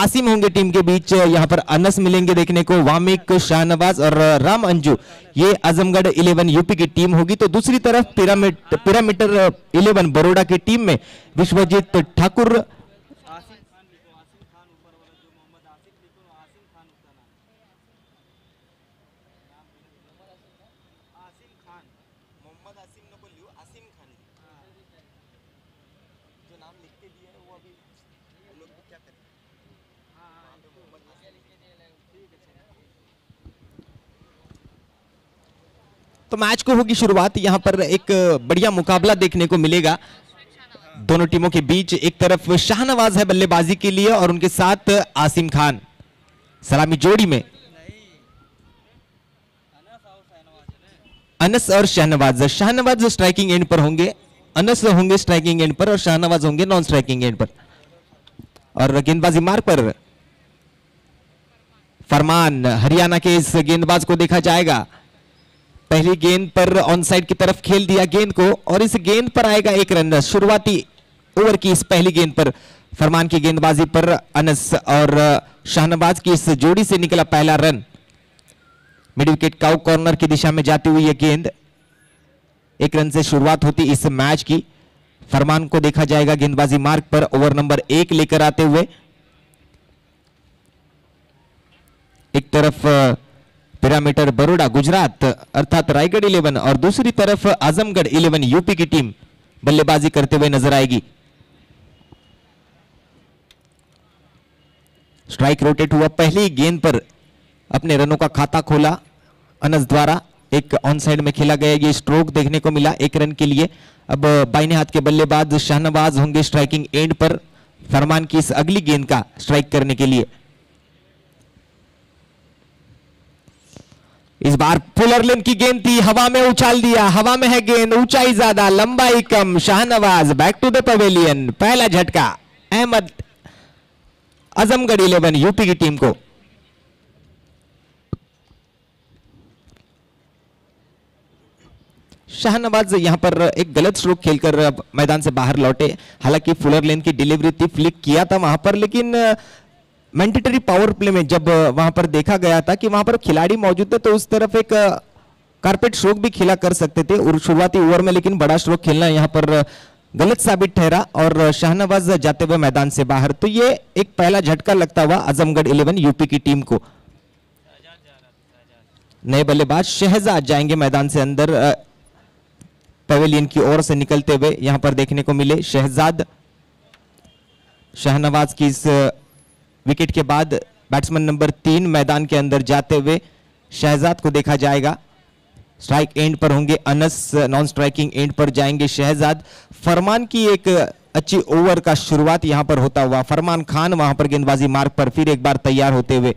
कासिम होंगे टीम के बीच, यहाँ पर अनस मिलेंगे देखने को, वामिक शाहनवाज और राम अंजू। ये आजमगढ़ इलेवन यूपी की टीम होगी। तो दूसरी तरफ़ पिरामिड पिरामिटर इलेवन बड़ोड़ा की टीम में विश्वजीत ठाकुर तो मैच को होगी शुरुआत। यहाँ पर एक बढ़िया मुकाबला देखने को मिलेगा। दोनों टीमों के बीच एक तरफ़ शाहनवाज है बल्लेबाजी के लिए और उनके साथ आसिम खान। सलामी जोड़ी में। अनस और शाहनवाज। शाहनवाज स्ट्राइकिंग एंड पर होंगे। अनस होंगे स्ट्राइकिंग एंड पर और शाहनवाज होंगे नॉन स्ट्राइकिंग एंड पर। और गेंदबाजी मार्ग पर फरमान, हरियाणा के इस गेंदबाज को देखा जाएगा। पहली गेंद पर ऑन साइड की तरफ़ खेल दिया गेंद को, और इस गेंद पर आएगा एक रन। शुरुआती ओवर की इस पहली गेंद पर फरमान की गेंदबाजी पर अनस और शाहनवाज की इस जोड़ी से निकला पहला run. Mid wicket cow corner की दिशा में जाती हुई यह गेंद। एक रन से शुरुआत होती इस मैच की। फरमान को देखा जाएगा गेंदबाजी मार्ग पर ओवर नंबर एक लेकर आते हुए। एक तरफ़ पिरामीटर बड़ोड़ा गुजरात अर्थात रायगढ़ इलेवन और दूसरी तरफ़ आजमगढ़ इलेवन यूपी की टीम बल्लेबाजी करते हुए नज़र आएगी। स्ट्राइक रोटेट हुआ, पहली गेंद पर अपने रनों का खाता खोला, अनस द्वारा एक ऑन साइड में खेला गया, ये स्ट्रोक देखने को मिला एक रन के लिए। अब बाइने हाथ के बल्लेबाज शाहनवाज होंगे स्ट्राइकिंग एंड पर, फरमान की इस अगली गेंद का स्ट्राइक करने के लिए। इस बार पुलर लेन की गेंद थी, हवा में उछाल दिया, हवा में है गेंद, ऊंचाई ज़्यादा, लंबाई कम, Shahnawaz back to the pavilion पहला झटका, अहमद आजमगढ़ इलेवन, यूपी की टीम को। शाहनवाज यहाँ पर एक गलत स्ट्रोक खेलकर मैदान से बाहर लौटे, हालाँकि फुलर लेन की डिलीवरी थी फ्लिक किया था वहाँ पर, लेकिन मैंडेटरी पावर प्ले में जब वहाँ पर देखा गया था कि वहाँ पर खिलाड़ी मौजूद थे तो उस तरफ़ एक कारपेट स्ट्रोक भी खेला कर सकते थे और शुरुआती ओवर में, लेकिन बड़ा स्ट्रोक खेलना यहाँ पर गलत साबित ठहरा और शाहनवाज जाते हुए मैदान से बाहर। तो ये एक पहला झटका लगता हुआ आजमगढ़ इलेवन यूपी की टीम को। नए बल्लेबाज शहजाद जाएँगे मैदान से अंदर पवेलियन की ओर से निकलते हुए यहाँ पर देखने को मिले शहजाद। शाहनवाज की इस विकेट के बाद बैट्समैन नंबर तीन मैदान के अंदर जाते हुए शहजाद को देखा जाएगा। स्ट्राइक एंड पर होंगे अनस नॉन स्ट्राइकिंग एंड पर जाएँगे शहजाद। फरमान की एक अच्छी ओवर का शुरुआत यहाँ पर होता हुआ, फरमान खान वहाँ पर गेंदबाजी मार्ग पर फिर एक बार तैयार होते हुए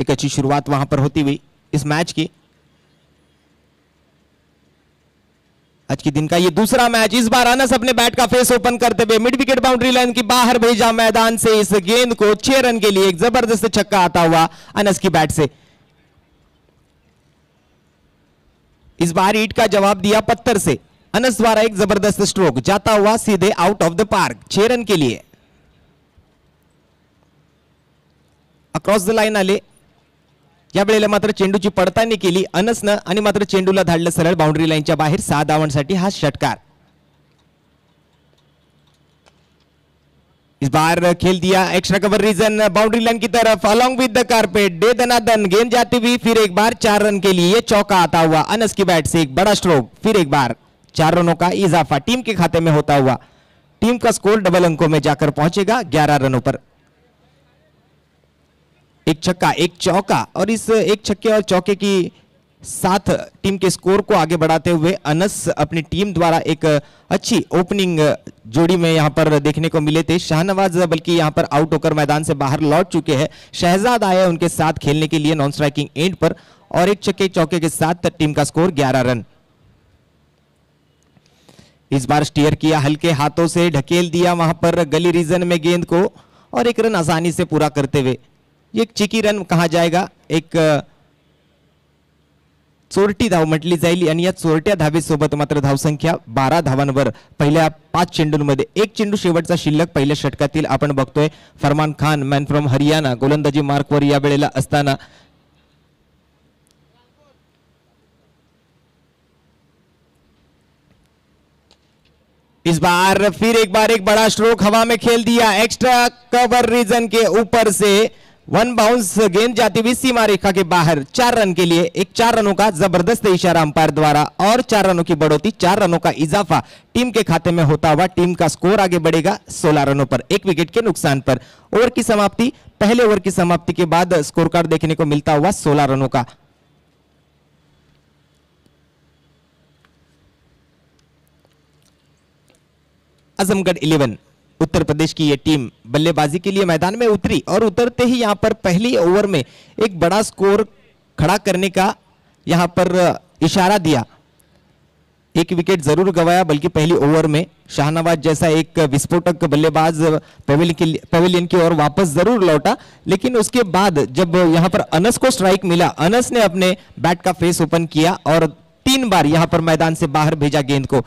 एक अच्छी शुरुआत वहाँ पर होती हुई, इस मैच की। आज के दिन का ये दूसरा मैच, इस बार अनस अपने बैट का फेस ओपन करते हुए मिड विकेट बाउंड्री लाइन की बाहर भेजा मैदान से, इस गेंद को छह रन के लिए एक ज़बरदस्त छक्का आता हुआ अनस की बैट से। इस बार ईट का जवाब दिया पत्थर से। अनस द्वारा एक ज़बरदस्त स्ट्रोक जाता हुआ सीधे आउट ऑफ़ द पार्क छह रन के लिए। अक्रॉस द लाईन आले या वेळेला मात्र चेंडूची पडताळणी केली. अनसनं आणि मात्र चेंडूला धाडलं सरळ बाउंड्री लाईनच्या बाहेर. सहा धावांसाठी हा षटकार. इस बार खेल दिया extra cover region boundary line की तरफ़ अलोंग विद द कारपेट दे दनादन गेंद जाती हुई फिर एक बार चार रन के लिए चौका आता हुआ. अनस की बैट से एक बड़ा स्ट्रोक फिर एक बार चार रनों का इजाफा टीम के खाते में होता हुआ. टीम का स्कोर डबल अंकों में जाकर पहुंचेगा ग्यारह रनों पर. एक छक्का, एक चौका, और इस एक छक्के और चौके की साथ टीम के स्कोर को आगे बढ़ाते हुए अनस अपनी टीम द्वारा एक अच्छी ओपनिंग जोड़ी में यहाँ पर देखने को मिले थे। शाहनवाज, बल्कि यहाँ पर आउट होकर मैदान से बाहर लौट चुके हैं। शहजाद आए उनके साथ खेलने के लिए नॉन स्ट्राइकिंग एंड पर, और एक छक्के, चौके के साथ टीम का स्कोर 11 रन। इस बार स्टीयर किया, हल्के हाथों से ढकेल दिया वहाँ पर गली रीजन में गेंद को, और एक रन आसानी से पूरा करते हुए। एक चिकी रन कहा जाएगा एक चोरटी धाव म्हटली जाईल आणि या चोरट्या धावेसोबत मात्र धावसंख्या बारा धावांवर. पहिल्या पाच चेंडूंमध्ये एक चेंडू शेवटचा शिल्लक पहिल्या षटकातील आपण बघतोय. फरमान खान मॅन फ्रॉम हरियाणा गोलंदाजी मार्कवर या वेळेला असताना इस बार फिर एक बार एक बड़ा स्ट्रोक हवा में खेल दिया एक्स्ट्रा कवर रीजन के ऊपर से वन बाउंस गेंद जाती हुई सीमा रेखा के बाहर। चार रन के लिए एक चार रनों का ज़बरदस्त इशारा अंपायर द्वारा और चार रनों की बढ़ोतरी, चार रनों का इजाफा टीम के खाते में होता हुआ टीम का स्कोर आगे बढ़ेगा 16 रनों पर। एक विकेट के नुकसान पर। ओवर की समाप्ति, पहले ओवर की समाप्ति के बाद स्कोर कार्ड देखने को मिलता हुआ 16 रनों का। आजमगढ़ इलेवन। उत्तर प्रदेश की ये टीम बल्लेबाजी के लिए मैदान में उतरी और उतरते ही यहाँ पर पहली ओवर में एक बड़ा स्कोर खड़ा करने का यहाँ पर इशारा दिया। एक विकेट ज़रूर गवाया, बल्कि पहली ओवर में शाहनवाज जैसा एक विस्फोटक बल्लेबाज पवेलियन की ओर वापस ज़रूर लौटा। लेकिन उसके बाद जब यहाँ पर अनस को स्ट्राइक मिला, अनस ने अपने बैट का फेस ओपन किया और तीन बार यहाँ पर मैदान से बाहर भेजा गेंद को।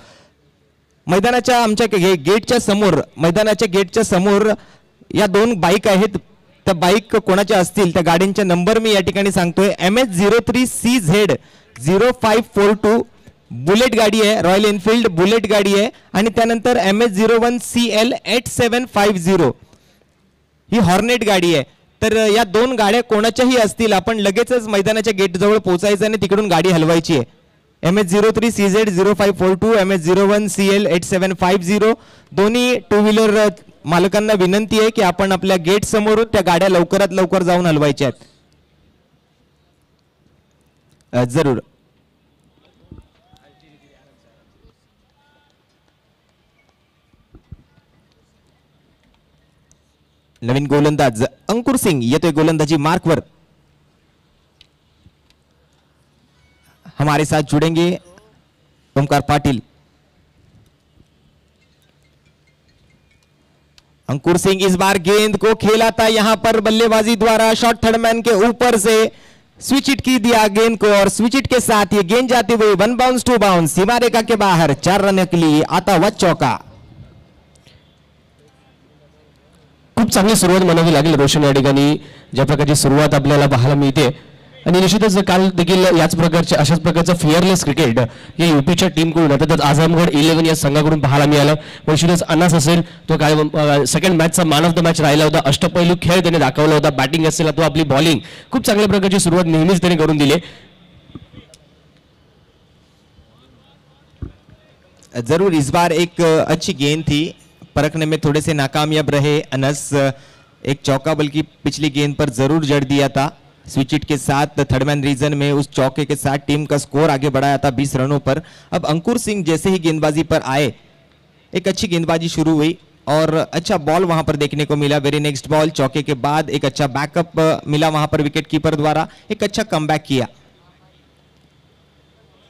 मैदानाच्या आमच्या गेटच्या समोर मैदानाच्या गेटच्या समोर या दोन बाईक आहेत. त्या बाईक कोणाच्या असतील? त्या गाडींचे नंबर मी या ठिकाणी सांगतोय. M H zero three C Z zero five four two bullet गाडी आहे. रॉयल एनफिल्ड बुलेट गाडी आहे. आणि त्यानंतर M H zero one C L eight seven five zero ही हॉर्नेट गाडी आहे. तर या दोन गाड्या कोणाच्याही असतील आपण लगेचच मैदानाच्या गेटजवळ पोहोचायचं आणि तिकडून गाडी हलवायची आहे. M H zero three C Z zero five four two M H zero one C L eight seven five zero दोन्ही टू व्हीलर मालकांना विनंती आहे की आपण आपल्या गेट समोरून त्या गाड्या लवकरात लवकर जाऊन हलवायच्या आहेत. जरूर. नवीन गोलंदाज अंकुर सिंग येतोय गोलंदाजी मार्कवर. हमारे साथ जुड़ेंगे ओमकार पाटिल, अंकुर सिंह इस बार गेंद को खेला था यहाँ पर बल्लेबाजी द्वारा शॉर्ट थर्ड मैन के ऊपर से स्विच इट की दिया गेंद को और स्विच इट के साथ ये गेंद जाती हुई वन बाउंस, टू बाउंस, सीमा रेखा के बाहर, चार रन के लिए आता हुआ चौका। खूप चांगली सुरुवात म्हणावी लागेल रोशन या ठिकाणी ज्या प्रकारची सुरुवात आपल्याला पाहायला मिळते आणि निश्चितच काल देखील याच प्रकारचे अशाच प्रकारचं फिअरलेस क्रिकेट या युपीच्या टीमकडून तसंच आझमगड इलेव्हन या संघाकडून पाहायला मिळालं निश्चितच अनास असेल तो काय सेकंड मॅचचा मॅन ऑफ द मॅच राहिला होता अष्टपैलू खेळ त्याने दाखवला होता बॅटिंग असेल अथवा आपली बॉलिंग खूप चांगल्या प्रकारची सुरुवात नेहमीच त्याने करून दिली. जरूर इस बार एक अच्छी गेंद थी परखने में थोड़े से नाकामयाब रहे अनस एक चौका बल्कि पिछली गेंद पर जरूर जड़ दिया था। स्विच इट के साथ थर्डमैन रीजन में उस चौके के साथ टीम का स्कोर आगे बढ़ाया था 20 रनों पर। अब अंकुर सिंह जैसे ही गेंदबाजी पर आए, एक अच्छी गेंदबाजी शुरू हुई और अच्छा बॉल वहाँ पर देखने को मिला। वेरी नेक्स्ट बॉल चौके के बाद एक अच्छा बैकअप मिला वहाँ पर विकेट कीपर द्वारा। एक अच्छा कम किया।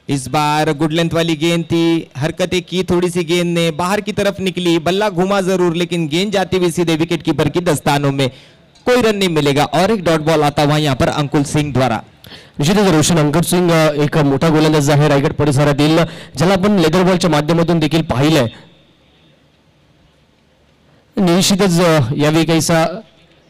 इस बार गुड लेंथ वाली गेंद थी, हरकतें की थोड़ी सी गेंद ने, बाहर की तरफ़ निकली, बल्ला घुमा ज़रूर, लेकिन गेंद जाती हुई सीधे विकेट कीपर की दस्तानों में। कोई रन नहीं मिलेगा। और एक डॉट बॉल आता हुआ यहाँ पर अंकुल सिंह द्वारा। निश्चितच रोशन अंकुर सिंग एक मोठा गोलंदाज आहे रायगड परिसरातील ज्याला आपण लेदर बॉलच्या माध्यमातून देखील पाहिलंय. निश्चितच यावेळी काहीसा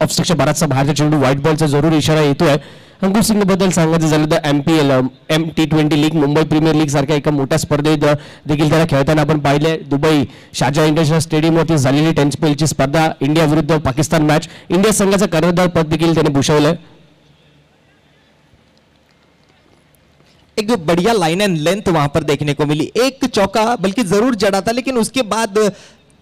ऑफस्टिकच्या बराचसा भारतीय चेंडू व्हाईट बॉलचा जरूर इशारा येतोय. अंकुर सिंगबद्दल सांगायचं झालं तर M P L M T twenty league Mumbai premier league सारख्या एका मोठ्या स्पर्धेत देखील त्याला खेळताना आपण पाहिले दुबई शारजा इंटरनॅशनल स्टेडियमवरती झालेली टेन्सपेलची स्पर्धा इंडिया विरुद्ध पाकिस्तान मॅच इंडिया संघाचं कर्णधार पद देखील त्याने भूषवलं एक बढ़िया लाइन एंड लेंथ वहां पर देखने को मिली. एक चौका बल्कि जरूर जड़ा था लेकिन उसके बाद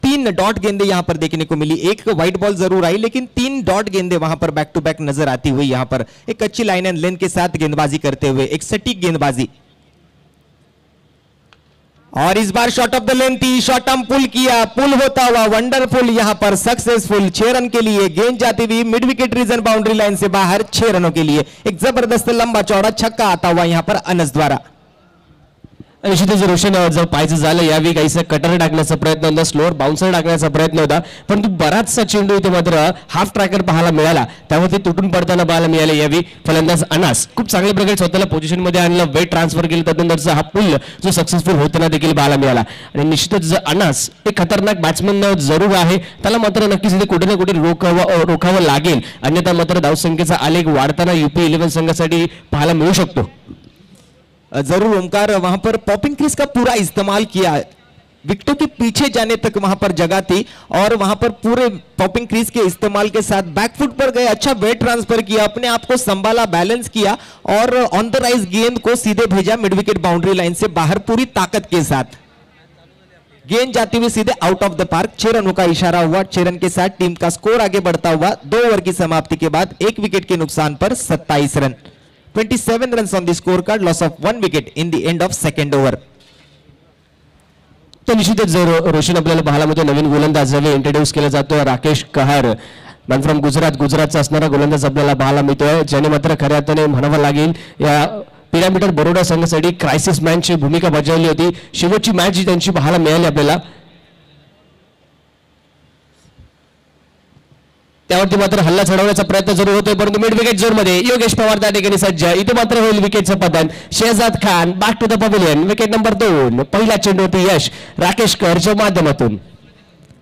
तीन डॉट गेंदे यहाँ पर देखने को मिली। एक व्हाइट बॉल ज़रूर आई, लेकिन तीन डॉट गेंदे वहाँ पर बैक टू बैक नज़र आती हुई यहाँ पर। एक अच्छी लाइन एंड लेंथ के साथ गेंदबाजी करते हुए, एक सटीक गेंदबाजी। और इस बार शॉट ऑफ़ द लेंथ थी शॉट हम पुल किया। पुल होता हुआ वंडरफुल यहाँ पर सक्सेसफुल छह रन के लिए गेंद जाती हुई mid wicket region boundary line से बाहर, छह रनों के लिए। एक ज़बरदस्त लंबा चौड़ा छक्का आता हुआ यहाँ पर अनस द्वारा। निश्चितच रोशन जर पाहायचं झालं यावेळी काहीसा कटर टाकण्याचा प्रयत्न होता स्लोअर बाउन्सर टाकण्याचा प्रयत्न होता परंतु बराचसा चेंडू इथे मात्र हाफ ट्रॅकर पाहायला मिळाला. त्यामुळे ते तुटून पडताना पाहायला मिळाले यावेळी फलंदाज अनास. खूप चांगल्या प्रकारे स्वतःला पोझिशनमध्ये आणलं वेट ट्रान्सफर केलं त्यानंतरचा हा पुल जो सक्सेसफुल होताना देखील पाहायला मिळाला. आणि निश्चितच अनास एक खतरनाक बॅट्समॅन जरूर आहे त्याला मात्र नक्कीच इथे कुठे ना कुठे रोखावं रोखावं लागेल. अन्यथा मात्र धावसंख्येचा आलेख वाढताना युपी इलेव्हन संघासाठी पाहायला मिळू शकतो. ज़रूर, ओमकार, वहाँ पर पॉपिंग क्रीज का पूरा इस्तेमाल किया विकटों के पीछे जाने तक वहाँ पर जगह थी और वहाँ पर पूरे पॉपिंग क्रीज के इस्तेमाल के साथ बैकफुट पर गए अच्छा वेट ट्रांसफ़र किया, अपने आप को संभाला बैलेंस किया और ऑन द राइज गेंद को सीधे भेजा मिड विकेट बाउंड्री लाइन से बाहर पूरी ताकत के साथ। गेंद जाती हुई सीधे आउट ऑफ़ द पार्क छह रनों का इशारा हुआ, छह रन के साथ टीम का स्कोर आगे बढ़ता हुआ, दो ओवर की समाप्ति के बाद एक विकेट के नुकसान पर 27 run. 27 runs on the scorecard loss of one wicket in the end of second over. तर निश्चितच जर रोशन आपल्याला पाहायला मिळतो नवीन गोलंदाज ज्यावेळी इंट्रोड्यूस केला जातो राकेश कहार. मॅन फ्रॉम गुजरात गुजरातचा असणारा गोलंदाज आपल्याला पाहायला मिळतोय. ज्याने मात्र खऱ्या अर्थाने म्हणावं लागेल या पिरामिडर बरोडा संघासाठी क्रायसिस मॅनची भूमिका बजावली होती. शेवटची मॅच जी त्यांची पाहायला मिळाली आपल्याला त्यावरती मात्र हल्ला चढवण्याचा प्रयत्न जरूर होतोय परंतु मिड विकेट झोनमध्ये योगेश पवार त्या ठिकाणी सज्ज. इथे मात्र होईल विकेटचं पतन Shehzad Khan back to the pavilion wicket number दोन. पहिला चेंडूवरती यश. राकेश करच्या माध्यमातून.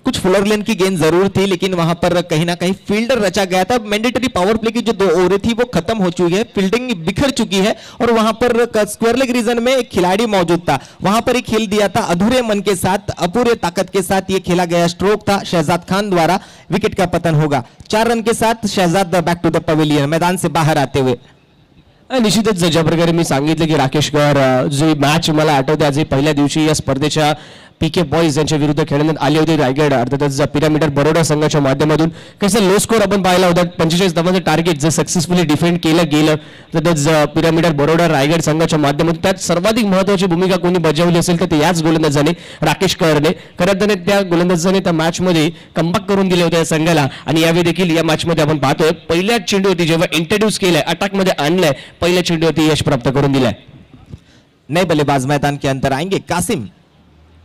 कुछ फ्लोर लेन की गेंद ज़रूर थी लेकिन वहाँ पर कहीं ना कहीं फील्डर रचा गया था। मैंडेटरी पावर प्ले की जो दो ओवरें थी वो खत्म हो चुकी है फील्डिंग बिखर चुकी है और वहाँ पर स्क्वायर लेग रीजन में एक खिलाड़ी मौजूद था। वहाँ पर एक खेल दिया था अधूरे मन के साथ अपूरे ताकत के साथ ये खेला गया स्ट्रोक था शहजाद खान द्वारा विकेट का पतन होगा। चार रन के साथ Shahzad back to the pavilion मैदान से बाहर आते हुए। आणि निश्चितच ज्या प्रकारे मी सांगितलं की राकेश अं, जी मॅच मला आठवते आज ही पहिल्या दिवशी या स्पर्धेच्या पी के बॉईज यांच्या विरुद्ध खेळण्यात आले होते रायगड अर्थातच पिरामिडर बरोडा संघाच्या माध्यमातून कसं लो स्कोर आपण पाहिला होता पंचेचाळीस धावांचं टार्गेट जर सक्सेसफुली डिफेंड केलं गेलं तसंच पिरामिडर बरोडा रायगड संघाच्या माध्यमातून त्यात सर्वाधिक महत्वाची भूमिका कोणी बजावली असेल तर ते याच गोलंदाजाने राकेश करने. खरं अर्थाने त्या गोलंदाजाने त्या मॅचमध्ये कमबॅक करून दिले होते या संघाला आणि यावेळी देखील या मॅचमध्ये आपण पाहतोय पहिल्या चेंडूवरती जेव्हा इंट्रोड्यूस केलंय अटॅकमध्ये आणलंय पहिल्या चेंडूवरती यश प्राप्त करून दिलाय. नए बल्लेबाज मैदान के अंदर आएंगे कासिम।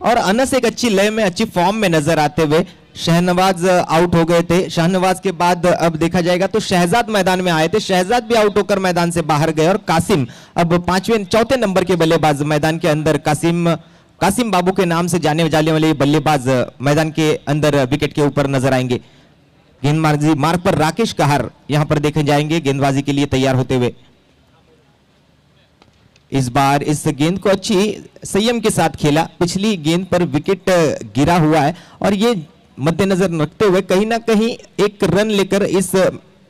और अनस एक अच्छी लय में, अच्छी फॉर्म में नज़र आते हुए शहनवाज आउट हो गए थे। शहनवाज के बाद अब देखा जाएगा तो शहजाद मैदान में आए थे। शहजाद भी आउट होकर मैदान से बाहर गए और कासिम अब पाँचवें, चौथे नंबर के बल्लेबाज मैदान के अंदर कासिम कासिम बाबू के नाम से जाने जाने वाले बल्लेबाज मैदान के अंदर विकेट के ऊपर नज़र आएँगे। गेंदबाजी मार्ग पर राकेश कहार यहाँ पर देखे जाएँगे। गेंदबाजी के लिए तैयार होते हुए इस बार इस गेंद को अच्छी संयम के साथ खेला। पिछली गेंद पर विकेट गिरा हुआ है और ये मद्देनजर रखते हुए कहीं ना कहीं एक रन लेकर इस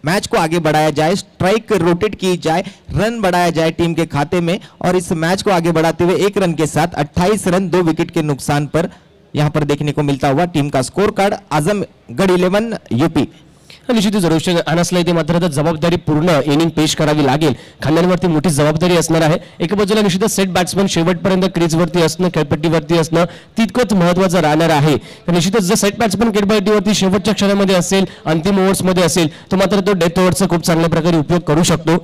मैच को आगे बढ़ाया जाए। स्ट्राइक रोटेट की जाए, रन बढ़ाया जाए टीम के खाते में और इस मैच को आगे बढ़ाते हुए एक रन के साथ 28 रन, दो विकेट के नुकसान पर यहाँ पर देखने को मिलता हुआ टीम का score card Azamgarh eleven, UP. निश्चितच रोशन अनसला इथे मात्र आता जबाबदारी पूर्ण इनिंग पेश करावी लागेल. खांद्यांवरती मोठी जबाबदारी असणार आहे. एका बाजूला निश्चितच सेट बॅट्समन शेवटपर्यंत क्रीजवरती असणं खेळपट्टीवरती असणं तितकंच महत्वाचं राहणार आहे. तर निश्चितच जर सेट बॅट्समन खेळपट्टीवरती शेवटच्या क्षणामध्ये असेल अंतिम ओव्हर्समध्ये असेल तर मात्र तो डेथ ओव्हरचा खूप चांगल्या प्रकारे उपयोग करू शकतो.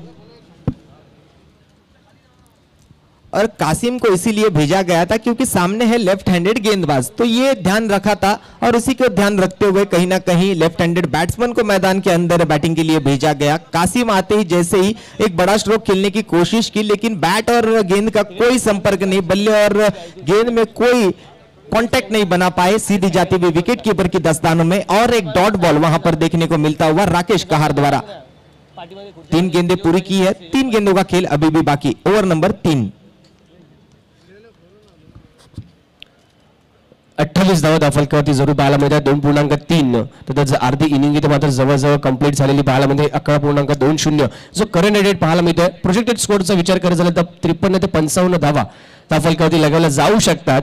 और कासिम को इसीलिए भेजा गया था क्योंकि सामने है लेफ़्ट हैंडेड गेंदबाज। तो ये ध्यान रखा था और उसी को ध्यान रखते हुए कहीं ना कहीं लेफ़्ट हैंडेड बैट्समैन को मैदान के अंदर बैटिंग के लिए भेजा गया। कासिम आते ही जैसे ही एक बड़ा स्ट्रोक खेलने की कोशिश की, लेकिन बैट और गेंद का कोई संपर्क नहीं, बल्ले और गेंद में कोई कांटेक्ट नहीं बना पाए। सीधी जाती हुई विकेट कीपर की दस्तानों में और एक डॉट बॉल वहाँ पर देखने को मिलता हुआ राकेश कहार द्वारा। तीन गेंदें पूरी की है, तीन गेंदों का खेल अभी भी बाकी। ओवर नंबर तीन। अठ्ठावीस धावा दाफलकावरती जरूर पाहायला मिळतात दोन पूर्णांक तीन. तर त्याचं अर्धी इनिंग इथे मात्र जवळजवळ कंप्लीट झालेली पाहायला मिळते अकरा पूर्णांक दोन शून्य. जो करंट रेट पाहायला मिळतोय प्रोजेक्टेड स्कोरचा विचार करायचा झाला तर त्रेपन्न ते पंचावन्न धावा दाफलकावरती लगावल्या जाऊ शकतात.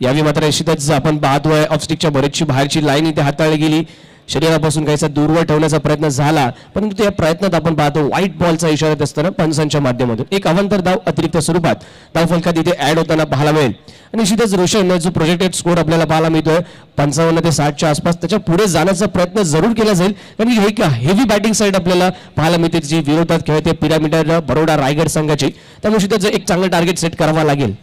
यावेळी मात्र निश्चितच आपण पाहतोय ऑफस्टिकच्या बरेचशी बाहेरची लाईन इथे हाताळली गेली. शरीरापासून काहीसा दूरवर ठेवण्याचा प्रयत्न झाला परंतु त्या प्रयत्नात आपण पाहतो व्हाईट बॉलचा इशारा असताना पंचांच्या माध्यमातून. एक अवंतर धाव अतिरिक्त स्वरूपात धाव फलकात इथे ऍड होताना पाहायला मिळेल. आणि निश्चितच रोशन जो प्रोजेक्टेड स्कोर आपल्याला पाहायला मिळतोय पंचावन्न ते साठच्या आसपास त्याच्या पुढे जाण्याचा प्रयत्न जरूर केला जाईल. कारण ही एक हेवी बॅटिंग साईड आपल्याला पाहायला मिळते जी विरोधात खेळते पिरामिडर बरोडा रायगड संघाची. त्यामुळे त्याचं एक चांगलं टार्गेट सेट करावा लागेल.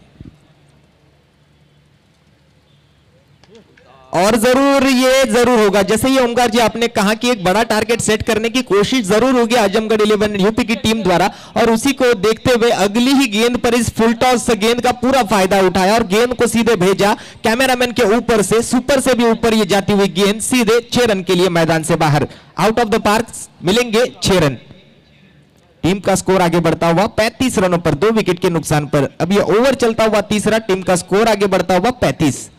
और ज़रूर ये ज़रूर होगा। जैसे ये ओमकार जी आपने कहा कि एक बड़ा टारगेट सेट करने की कोशिश ज़रूर होगी आजमगढ़ इलेवन यूपी की टीम द्वारा, और उसी को देखते हुए अगली ही गेंद पर इस फुल टॉस गेंद का पूरा फ़ायदा उठाया और गेंद को सीधे भेजा कैमरामैन के ऊपर से सुपर से भी ऊपर ये जाती हुई गेंद सीधे छह रन के लिए मैदान से बाहर। आउट ऑफ़ द पार्क मिलेंगे छह रन। टीम का स्कोर आगे बढ़ता हुआ 35 रनों पर, दो विकेट के नुकसान पर। अब यह ओवर चलता हुआ तीसरा, टीम का स्कोर आगे बढ़ता हुआ 35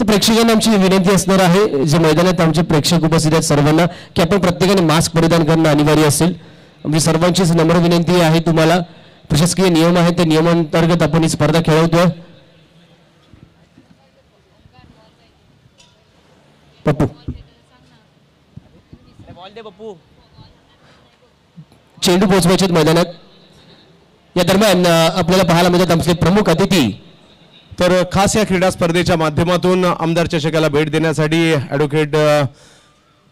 तर प्रेक्षकांना आमची विनंती असणार आहे जे मैदानात आमचे प्रेक्षक उपस्थित आहेत सर्वांना की आपण प्रत्येकाने मास्क परिधान करणं अनिवार्य असेल. आमची सर्वांचीच नम्र विनंती आहे तुम्हाला. प्रशासकीय नियम आहेत त्या नियमांतर्गत आपण ही स्पर्धा खेळवतोय. पप्पू. पप्पू चेंडू पोहोचवायचे आहेत मैदानात. या दरम्यान आपल्याला पाहायला मिळतात आमचे प्रमुख अतिथी. तर खास या क्रीडा स्पर्धेच्या माध्यमातून आमदार चषकाला भेट देण्यासाठी ॲडव्होकेट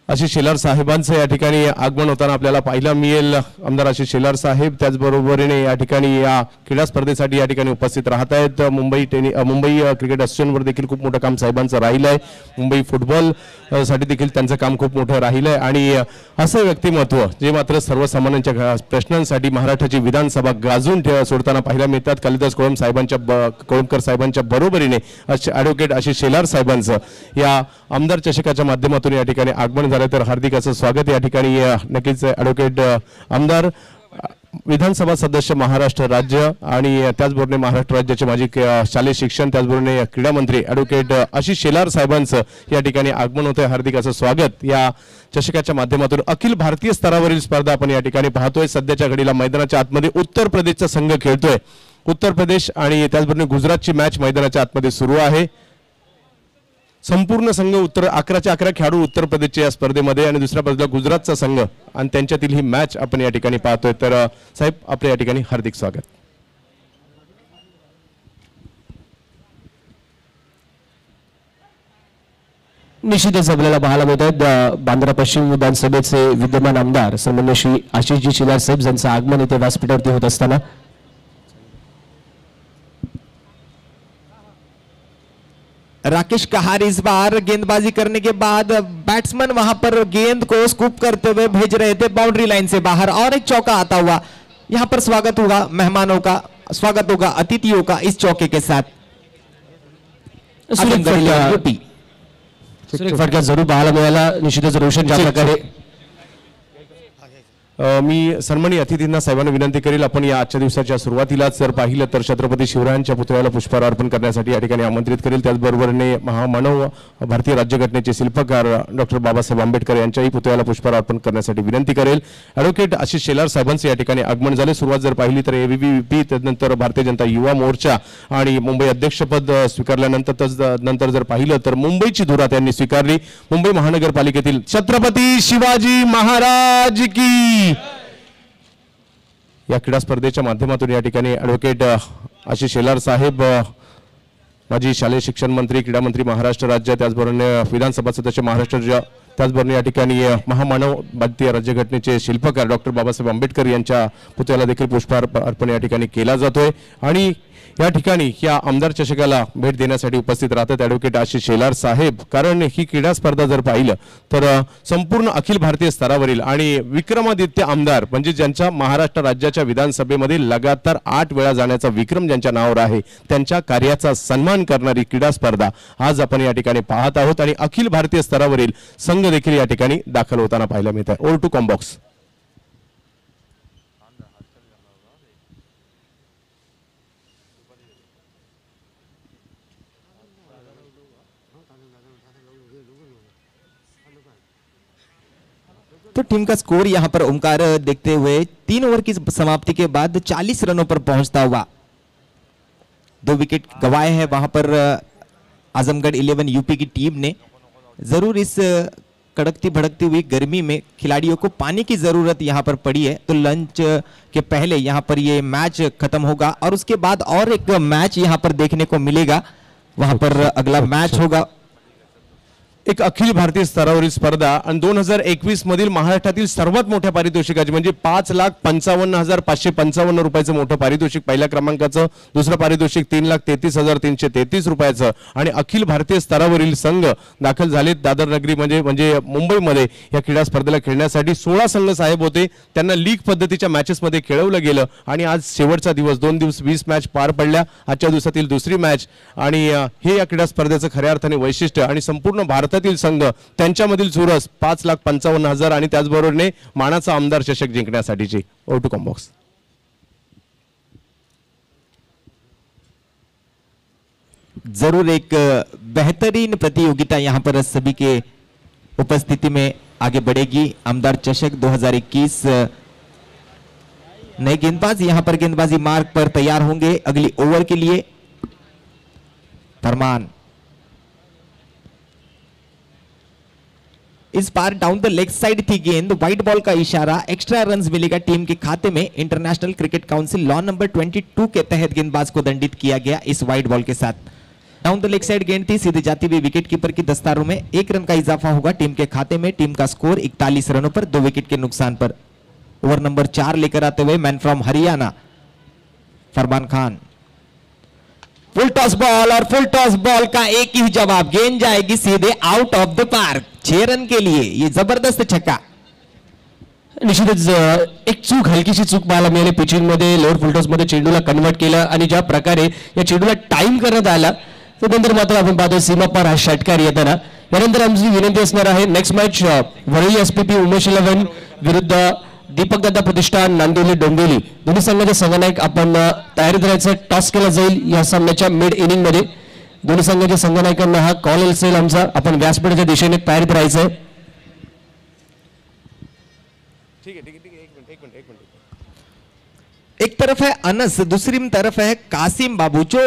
आशिष शेलार साहेबांचं या ठिकाणी आगमन होताना आपल्याला पाहायला मिळेल. आमदार आशिष शेलार साहेब त्याचबरोबरीने या ठिकाणी या क्रीडा स्पर्धेसाठी या ठिकाणी उपस्थित राहत आहेत. मुंबई टेनि मुंबई क्रिकेट असोसिएशनवर देखील खूप मोठं काम साहेबांचं राहिलं आहे मुंबई फुटबॉल साठी देखील त्यांचं काम खूप मोठं राहिलं आहे आणि असं व्यक्तिमत्व जे मात्र सर्वसामान्यांच्या प्रश्नांसाठी महाराष्ट्राची विधानसभा गाजून ठेव सोडताना पाहायला मिळतात. कालिदास कोळम साहेबांच्या ब- कोळंबकर साहेबांच्या बरोबरीने ॲडव्होकेट आशिष शेलार साहेबांचं या आमदार चषकाच्या माध्यमातून या ठिकाणी आगमन झालं तर हार्दिक असं स्वागत या ठिकाणी नक्कीच ॲडव्होकेट आमदार विधानसभा सदस्य महाराष्ट्र राज्य आणि त्याचबरोबर महाराष्ट्र राज्याचे माजी शालेय शिक्षण त्याचबरोबर क्रीडा मंत्री ॲडव्होकेट आशिष शेलार साहेबांचं या ठिकाणी आगमन होतंय. हार्दिक असं स्वागत. या चषकाच्या माध्यमातून अखिल भारतीय स्तरावरील स्पर्धा आपण या ठिकाणी पाहतोय. सध्याच्या घडीला मैदानाच्या आतमध्ये उत्तर प्रदेशचा संघ खेळतोय. उत्तर प्रदेश आणि त्याचबरोबर गुजरातची मॅच मैदानाच्या आतमध्ये सुरू आहे. संपूर्ण संघ उत्तर अकराच्या अकरा खेळाडू उत्तर प्रदेशच्या या स्पर्धेमध्ये आणि दुसऱ्या बाजूला गुजरातचा संघ. आणि त्यांच्यातील ही मॅच आपण या ठिकाणी पाहतोय. तर साहेब आपल्या या ठिकाणी हार्दिक स्वागत. निश्चितच आपल्याला पाहायला मिळत आहेत. बांद्रा पश्चिम विधानसभेचे विद्यमान आमदार सन्मान्य श्री आशिषजी शिलार साहेब यांचं आगमन इथे व्यासपीठावरती होत असताना राकेश कहार इस बार गेंदबाजी करने के बाद बैट्समैन वहाँ पर गेंद को स्कूप करते हुए भेज रहे थे बाउंड्री लाइन से बाहर और एक चौका आता हुआ। यहाँ पर स्वागत होगा मेहमानों का स्वागत होगा अतिथियों का इस चौके के साथ। फटका। ज़रूर मिळाला निश्चितच रोशन ज्या प्रकारे मी सन्मानी अतिथींना साहेबांना विनंती करेल आपण या आजच्या दिवसाच्या सुरुवातीलाच जर पाहिलं तर छत्रपती शिवरायांच्या पुतळ्याला पुष्पहार अर्पण करण्यासाठी या ठिकाणी आमंत्रित करेल. त्याचबरोबरने महामानव भारतीय राज्यघटनेचे शिल्पकार डॉक्टर बाबासाहेब आंबेडकर यांच्याही पुतळ्याला पुष्पहार अर्पण करण्यासाठी विनंती करेल. ॲडव्होकेट आशिष शेलार साहेबांचे या ठिकाणी आगमन झाले. सुरुवात जर पाहिली तर एबीव्हीपी त्यानंतर भारतीय जनता युवा मोर्चा आणि मुंबई अध्यक्षपद स्वीकारल्यानंतर नंतर जर पाहिलं तर मुंबईची धुरा त्यांनी स्वीकारली. मुंबई महानगरपालिकेतील छत्रपती शिवाजी महाराज की या क्रीडा स्पर्धेच्या माध्यमातून या ठिकाणी ॲडव्होकेट आशिष शेलार साहेब माजी शालेय शिक्षण मंत्री क्रीडा मंत्री महाराष्ट्र राज्य त्याचबरोबर विधानसभा सदस्य महाराष्ट्र राज्य त्याचबरोबर या ठिकाणी महामानव भारतीय राज्यघटनेचे शिल्पकार डॉक्टर बाबासाहेब आंबेडकर यांच्या पुतळ्याला देखील पुष्पार्प अर्पण या ठिकाणी केला जातोय. आणि या ठिकाणी या आमदार चषकाला भेट देण्यासाठी उपस्थित राहतात ॲडव्होकेट आशिष शेलार साहेब. कारण ही क्रीडा स्पर्धा जर पाहिलं तर संपूर्ण अखिल भारतीय स्तरावरील आणि विक्रमादित्य आमदार म्हणजे ज्यांच्या महाराष्ट्र राज्याच्या विधानसभेमध्ये लगातार आठ वेळा जाण्याचा विक्रम ज्यांच्या नावावर आहे त्यांच्या कार्याचा सन्मान करणारी क्रीडा स्पर्धा आज आपण या ठिकाणी पाहत आहोत. आणि अखिल भारतीय स्तरावरील संघ देखील या ठिकाणी दाखल होताना पाहायला मिळत आहे ओर टू कॉम्बॉक्स तो टीम का स्कोर यहाँ पर ओमकार देखते हुए तीन ओवर की समाप्ति के बाद 40 रनों पर पहुँचता हुआ। दो विकेट गवाए हैं वहाँ पर आजमगढ़ 11 यूपी की टीम ने। ज़रूर इस कड़कती भड़कती हुई गर्मी में खिलाड़ियों को पानी की ज़रूरत यहाँ पर पड़ी है। तो लंच के पहले यहाँ पर ये मैच खत्म होगा और उसके बाद और एक मैच यहाँ पर देखने को मिलेगा। वहाँ पर अगला मैच होगा। एक अखिल भारतीय स्तरावरील स्पर्धा आणि दोन हजार एकवीस मधील महाराष्ट्रातील सर्वात मोठ्या पारितोषिकाची म्हणजे पाच लाख पंचावन्न हजार पाचशे पंचावन्न रुपयाचं मोठं पारितोषिक पहिल्या क्रमांकाचं दुसरं पारितोषिक तीन लाख तेहतीस हजार तीनशे तेहतीस रुपयाचं. आणि अखिल भारतीय स्तरावरील संघ दाखल झालेत दादर नगरी म्हणजे म्हणजे मुंबईमध्ये या क्रीडा स्पर्धेला खेळण्यासाठी. सोळा संघ साहेब होते. त्यांना लीग पद्धतीच्या मॅचेसमध्ये खेळवलं गेलं. आणि आज शेवटचा दिवस दोन दिवस वीस मॅच पार पडल्या. आजच्या दिवसातील दुसरी मॅच आणि हे या क्रीडा स्पर्धेचं खऱ्या अर्थाने वैशिष्ट्य आणि संपूर्ण भारत भारतातील संघ त्यांच्यामधील चुरस पाच लाख पंचावन्न हजार आणि त्याचबरोबरने मानाचा आमदार चषक जिंकण्यासाठीची ओ टू कॉम्बॉक्स जरूर एक बेहतरीन प्रतियोगिता यहां पर सभी के उपस्थिति में आगे बढ़ेगी। आमदार चषक 2021 नए गेंदबाज यहां पर गेंदबाजी मार्ग पर तैयार होंगे। अगली ओवर के लिए फरमान। इस बार डाउन द लेग साइड थी गेंद। व्हाइट बॉल का इशारा एक्स्ट्रा रन्स मिलेगा टीम के खाते में। International cricket council law number 22 के तहत गेंदबाज को दंडित किया गया इस व्हाइट बॉल के साथ। डाउन द लेग साइड गेंद थी, सीधे जाती हुई विकेट कीपर की दस्तारों में एक रन का इजाफा होगा टीम के खाते में। टीम का स्कोर इकतालीस रनों पर, दो विकेट के नुकसान पर। ओवर नंबर चार लेकर आते हुए man from Haryana Farman Khan. Full toss ball और फुल टॉस बॉल का एक ही जवाब गेंद जाएगी सीधे आउट ऑफ द पार्क छह रन के लिए ये जबरदस्त छक्का। निश्चितच एक चूक हलकीशी चूक पाहायला मिळाली. पिचिंगमध्ये लोअर फुलटॉसमध्ये चेंडूला कन्वर्ट केलं आणि ज्या प्रकारे या चेंडूला टाईम करण्यात आला त्यानंतर मात्र आपण पाहतो सीमा पार हा षटकार येताना. यानंतर आमची विनंती असणार आहे next match Worli SPP Umesh eleven विरुद्ध दीपक दादा प्रतिष्ठान नांदिवली डोंबिवली. दोन्ही संघाचे संघनायक आपण अ, तयारीत राहायचं टॉस केला जाईल या सामन्याच्या मिड इनिंग मध्ये. दोन्ही संघाच्या संघनायकांना हा कॉल असेल आमचा आपण व्यासपीठाच्या दिशेने तयारीत राहायचंय एक तरफ़ है अनस दूसरी तरफ़ है कासिम बाबू जो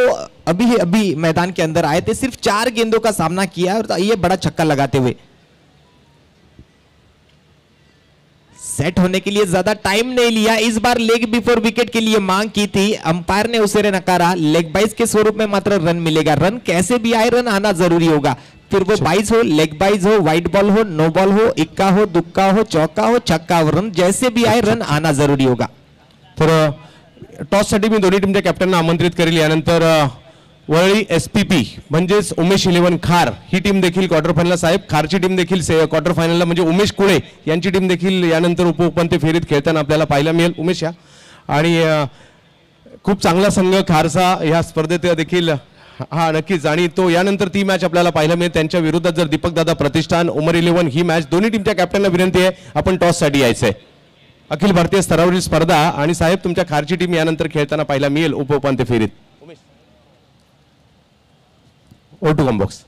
अभी अभी मैदान के अंदर आए थे। सिर्फ़ चार गेंदों का सामना किया और ये बड़ा छक्का लगाते हुए। सेट होने के लिए ज़्यादा टाइम नहीं लिया। इस बार लेग बिफोर विकेट के लिए मांग की थी। अंपायर ने उसे नकारा। लेग बाइस के स्वरूप में मात्र रन मिलेगा। रन कैसे भी आए रन आना ज़रूरी होगा। फिर वो बाइस हो लेग बाइस हो व्हाइट बॉल हो नो बॉल हो इक्का हो दुक्का हो चौका हो छक्का हो रन जैसे भी आए रन आना ज़रूरी होगा। तर टॉससाठी मी दोन्ही टीमच्या कॅप्टनना आमंत्रित करेल यानंतर वरळी एस पी पी म्हणजेच उमेश इलेव्हन खार ही टीम देखील क्वार्टर फायनल साहेब. खारची टीम देखील से क्वार्टर फायनलला म्हणजे उमेश कुळे यांची टीम देखील यानंतर उपउपांत्य फेरीत खेळताना आपल्याला पाहायला मिळेल. उमेश या. आणि खूप चांगला संघ खारसा ह्या स्पर्धेत देखील हा नक्कीच. आणि तो यानंतर ती मॅच आपल्याला पाहायला मिळेल. त्यांच्या विरोधात जर दीपक दादा प्रतिष्ठान उमर इलेव्हन ही मॅच दोन्ही टीमच्या कॅप्टनला विनंती आहे. आपण टॉससाठी यायचं आहे अखिल भारतीय स्तरावरील स्पर्धा आणि साहेब तुमच्या खारची टीम यानंतर खेळताना पाहायला मिळेल उपउपांत्य फेरीत. ओ टू कॉम्बॉक्स।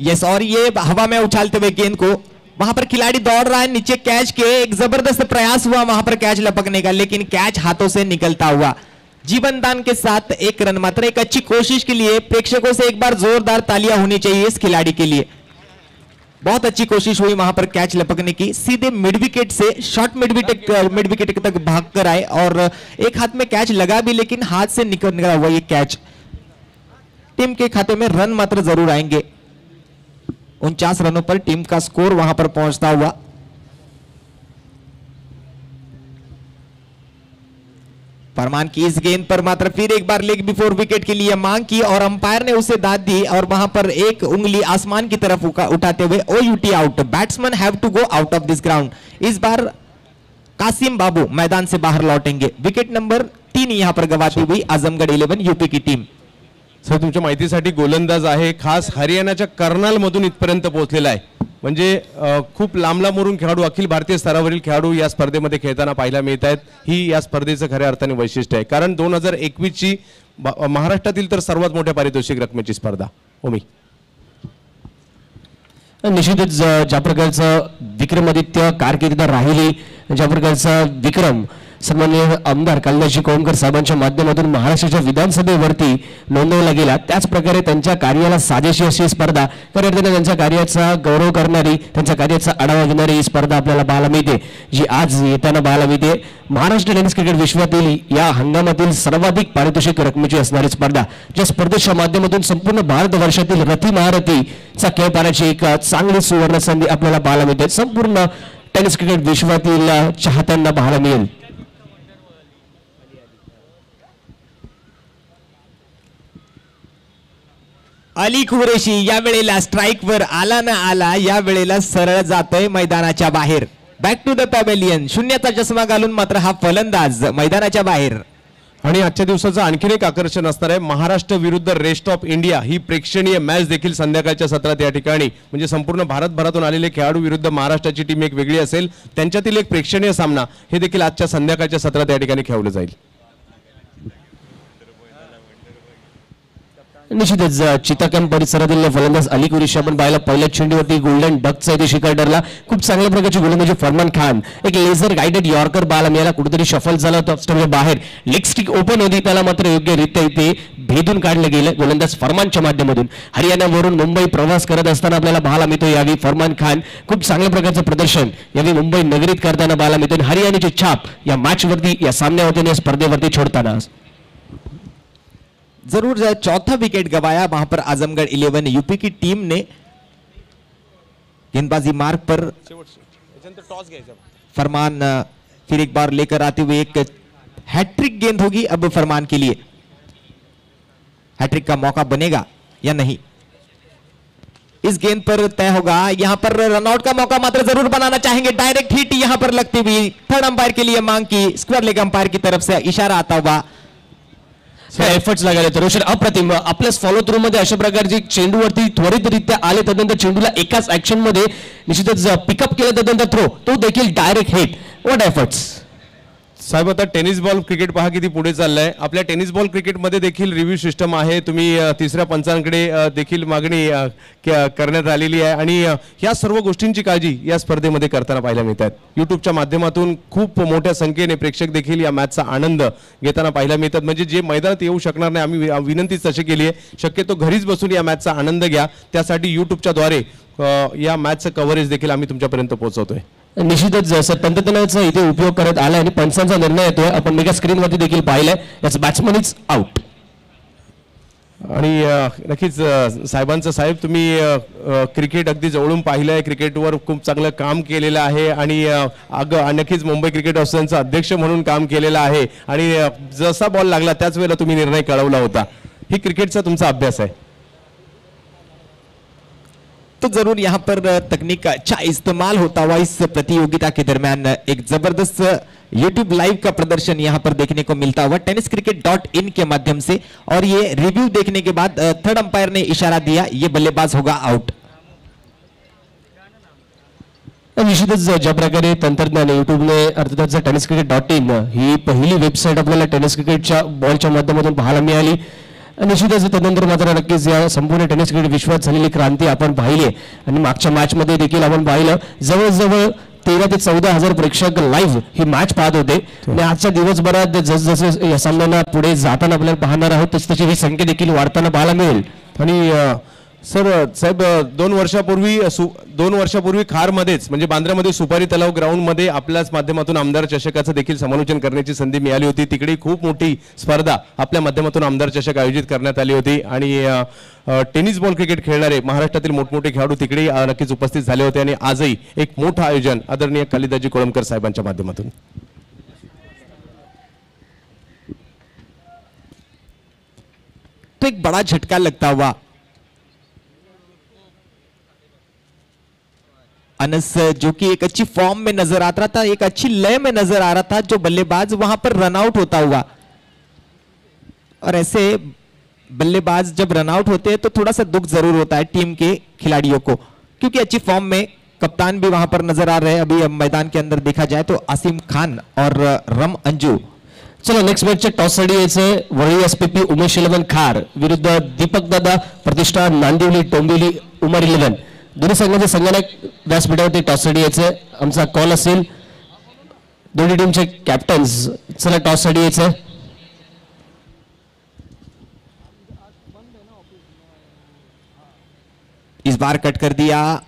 यस और ये हवा में उछालते हुए गेंद को, वहाँ पर खिलाड़ी दौड़ रहा है, नीचे कैच के एक ज़बरदस्त प्रयास हुआ वहाँ पर कैच लपकने का, लेकिन कैच हाथों से निकलता हुआ। जीवन दान के साथ एक रन मात्र, एक अच्छी कोशिश के लिए प्रेक्षकों से एक बार जोरदार तालियाँ होनी चाहिए इस खिलाड़ी के लिए। बहुत अच्छी कोशिश हुई वहाँ पर कैच लपकने की, सीधे मिड विकेट से, short mid wicket mid wicket तक भाग कर आए, और एक हाथ में कैच लगा भी, लेकिन हाथ से निकल निकला हुआ ये कैच। टीम के खाते में रन मात्र ज़रूर आएँगे। उनचास रनों पर टीम का स्कोर वहाँ पर पहुँचता हुआ। फरमान की इस गेंद पर मात्र फिर एक बार लेग बिफोर विकेट के लिए मांग की और अंपायर ने उसे दाद दी और वहाँ पर एक उंगली आसमान की तरफ़ उठाते हुए O UT out batsman have to go out of this ground इस बार कासिम बाबू मैदान से बाहर लौटेंगे। विकेट नंबर तीन यहाँ पर गवाती हुई आजमगढ़ इलेवन यूपी की टीम सर तुमच्या माहितीसाठी गोलंदाज आहे खास हरियाणाच्या कर्नालमधून इथपर्यंत पोहोचलेला आहे. म्हणजे खूप लांब लांबवरून खेळाडू अखिल भारतीय स्तरावरील खेळाडू या स्पर्धेमध्ये खेळताना पाहायला मिळत आहेत. ही या स्पर्धेचं खऱ्या अर्थाने वैशिष्ट्य आहे. कारण दोन हजार एकवीसची महाराष्ट्रातील तर सर्वात मोठ्या पारितोषिक रकमेची स्पर्धा. ओमी निश्चितच ज्या प्रकारचं विक्रमादित्य कारकिर्द राहिली ज्या प्रकारचा विक्रम सन्माननीय आमदार कल्याणजी कोंबकर साहेबांच्या माध्यमातून महाराष्ट्राच्या विधानसभेवरती नोंदवला गेला. त्याचप्रकारे त्यांच्या कार्याला साजेशी अशी स्पर्धा खऱ्या अर्थाने त्यांच्या कार्याचा गौरव करणारी त्यांच्या कार्याचा आढावा घेणारी ही स्पर्धा आपल्याला पाहायला मिळते जी आज येताना पाहायला मिळते. महाराष्ट्र टेनिस क्रिकेट विश्वातील या हंगामातील सर्वाधिक पारितोषिक रकमेची असणारी स्पर्धा ज्या स्पर्धेच्या माध्यमातून संपूर्ण भारतवर्षातील रथी महारथीचा खेळ पाहण्याची एक चांगली सुवर्ण संधी आपल्याला पाहायला मिळते. संपूर्ण टेनिस क्रिकेट विश्वातील चाहत्यांना पाहायला मिळेल. अली कुरेशी या वेळेला स्ट्राईक वर आला ना आला या वेळेला सरळ जातोय मैदानाच्या बाहेर. बॅक टू द पॅवेलियन शून्याचा चष्मा घालून मात्र हा फलंदाज मैदानाच्या बाहेर. आणि आजच्या दिवसाचं आणखीन एक आकर्षण असणार आहे. महाराष्ट्र विरुद्ध रेस्ट ऑफ इंडिया ही प्रेक्षणीय मॅच देखील संध्याकाळच्या सत्रात या ठिकाणी. म्हणजे संपूर्ण भारतभरातून आलेले खेळाडू विरुद्ध महाराष्ट्राची टीम एक वेगळी असेल. त्यांच्यातील एक प्रेक्षणीय सामना हे देखील आजच्या संध्याकाळच्या सत्रात या ठिकाणी खेळवलं जाईल. निश्चितच अ, परिसरातील फलंदाज अली कुरेशी आपण पाहिला. पहिल्या चेंडूवरती गोल्डन डकचा इथे शिकार ठरला खूप चांगल्या प्रकारची गोलंदाजी म्हणजे फरमान खान. एक लेझर गायडेड यॉर्कर बाला मिळाला कुठेतरी शफल झाला होता. स्टंपच्या बाहेर. लेग स्टिक ओपन होती. त्याला मात्र योग्यरित्या इथे भेदून काढलं गेलं. गोलंदाज फरमानच्या माध्यमातून. हरियाणावरून मुंबई प्रवास करत असताना आपल्याला पाहायला मिळतो यावेळी फरमान खान. खूप चांगल्या प्रकारचं प्रदर्शन. यावेळी मुंबई नगरीत करताना पाहायला मिळतो हरियाणाची छाप या मॅचवरती या सामन्यावरती या स्पर्धेवरती छोडताना. ज़रूर जो चौथा विकेट गवाया, वहाँ पर आजमगढ़ इलेवन यूपी की टीम ने गेंदबाजी मार्ग पर फरमान फिर एक बार लेकर आते हुए एक हैट्रिक गेंद होगी अब फरमान के लिए। हैट्रिक का मौका बनेगा या नहीं? इस गेंद पर तय होगा, यहाँ पर रनआउट का मौका मात्र ज़रूर बनाना चाहेंगे। डायरेक्ट हिट यहाँ पर लगती हुई थर्ड अंपायर के लिए मांग की। स्क्वायर लेग अंपायर की तरफ़ से इशारा आता हुआ एफर्ट्स लागायला तर रोशन अप्रतिम आपल्याच फॉलो थ्रू मध्ये अशा प्रकारची चेंडूवरती त्वरितरित्या आले तदनंतर चेंडूला एकाच ऍक्शनमध्ये निश्चितच पिकअप केलं तदनंतर थ्रो तो देखील डायरेक्ट हिट वॉट एफर्ट्स साहेब आता टेनिस बॉल क्रिकेट पहा किती पुढे चाललंय. आपल्या टेनिस बॉल क्रिकेटमध्ये देखील रिव्ह्यू सिस्टम आहे. तुम्ही तिसऱ्या पंचांकडे देखील मागणी क- करण्यात आलेली आहे. आणि या सर्व गोष्टींची काळजी या स्पर्धेमध्ये करताना पाहायला मिळतात युट्यूबच्या माध्यमातून खूप मोठ्या संख्येने प्रेक्षक देखील या मॅचचा आनंद घेताना पाहायला मिळतात. म्हणजे जे मैदानात येऊ शकणार नाही आम्ही वि- विनंतीच तशी केली आहे. शक्यतो घरीच बसून या मॅचचा आनंद घ्या. त्यासाठी युट्यूबच्या द्वारे या मॅचचं कव्हरेज देखील आम्ही तुमच्यापर्यंत पोहोचवतोय. निश्चितच जसं तंत्रज्ञानाचा इथे उपयोग करत आलाय आणि पंचांचा निर्णय येतोय. आपण मेगा स्क्रीनवरती देखील पाहिलंय. याचं बॅट्समन इज आउट आणि नक्कीच साहेबांचं साहेब तुम्ही क्रिकेट अगदी जवळून पाहिलं आहे क्रिकेटवर खूप चांगलं काम केलेलं आहे आणि अगं अग नक्कीच मुंबई क्रिकेट असोसिएशनचा अध्यक्ष म्हणून काम केलेलं आहे. आणि जसा बॉल लागला त्याच वेळेला तुम्ही निर्णय कळवला होता. ही क्रिकेटचा तुमचा अभ्यास आहे. तो ज़रूर यहाँ पर तकनीक का अच्छा इस्तेमाल होता हुआ इस प्रतियोगिता के दरमियान एक ज़बरदस्त YouTube लाइव का प्रदर्शन यहाँ पर देखने को मिलता हुआ टेनिस क्रिकेट डॉट इन के माध्यम से और ये रिव्यू देखने के बाद थर्ड अंपायर ने इशारा दिया, ये बल्लेबाज होगा आउट निश्चितच ज्या प्रकारे तंत्रज्ञान युट्यूबने अर्थातच टेनिस क्रिकेट डॉट इन ही पहिली वेबसाईट आपल्याला टेनिस क्रिकेटच्या बॉलच्या माध्यमातून पाहायला मिळाली. निश्चितच त्यानंतर मात्र नक्कीच या संपूर्ण टेनिस क्रिकेट विश्वात झालेली क्रांती आपण पाहिली. आणि मागच्या मॅचमध्ये देखील आपण पाहिलं जवळजवळ तेरा ते चौदा हजार प्रेक्षक लाईव्ह ही मॅच पाहत होते. आणि आजच्या दिवसभरात जसजसे या सामन्यांना पुढे जाताना आपल्याला पाहणार आहोत तस तशी ही संख्या देखील वाढताना पाहायला मिळेल. आणि सर साहेब दोन वर्षापूर्वी सु दोन वर्षापूर्वी खारमध्येच म्हणजे बांद्रामध्ये सुपारी तलाव ग्राउंडमध्ये आपल्याच माध्यमातून आमदार चषकाचं देखील समालोचन करण्याची संधी मिळाली होती. तिकडे खूप मोठी स्पर्धा आपल्या माध्यमातून आमदार चषक आयोजित करण्यात आली होती. आणि टेनिस बॉल क्रिकेट खेळणारे महाराष्ट्रातील मोठमोठे खेळाडू तिकडे नक्कीच उपस्थित झाले होते. आणि आजही एक मोठं आयोजन आदरणीय कालिदाजी कोळंबकर साहेबांच्या माध्यमातून. तो एक बड़ा झटका लगता हुआ अनस, जो कि एक अच्छी फॉर्म में नज़र आता था, एक अच्छी लय में नज़र आ रहा था, जो बल्लेबाज वहाँ पर रनआउट होता हुआ। और ऐसे बल्लेबाज जब रनआउट होते हैं तो थोड़ा सा दुख ज़रूर होता है टीम के खिलाड़ियों को, क्योंकि अच्छी फॉर्म में कप्तान भी वहाँ पर नज़र आ रहे हैं। अभी मैदान के अंदर देखा जाए तो आसिम खान और रम अंजू। चलो नेक्स्ट मैच टॉस टॉससाठी यायचंय वरळी एसपीपी उमेश इलेव्हन खार। विरुद्ध दीपक दादा, प्रतिष्ठा नांदिवली, टोंबिवली, उमर इलेव्हन दोन्ही संघाचे संगणक व्यासपीठावरती टॉससाठी यायचंय आमचा कॉल असेल. दोन्ही टीमचे कॅप्टन्स चला टॉससाठी यायचं. इस बार कट कर दिया.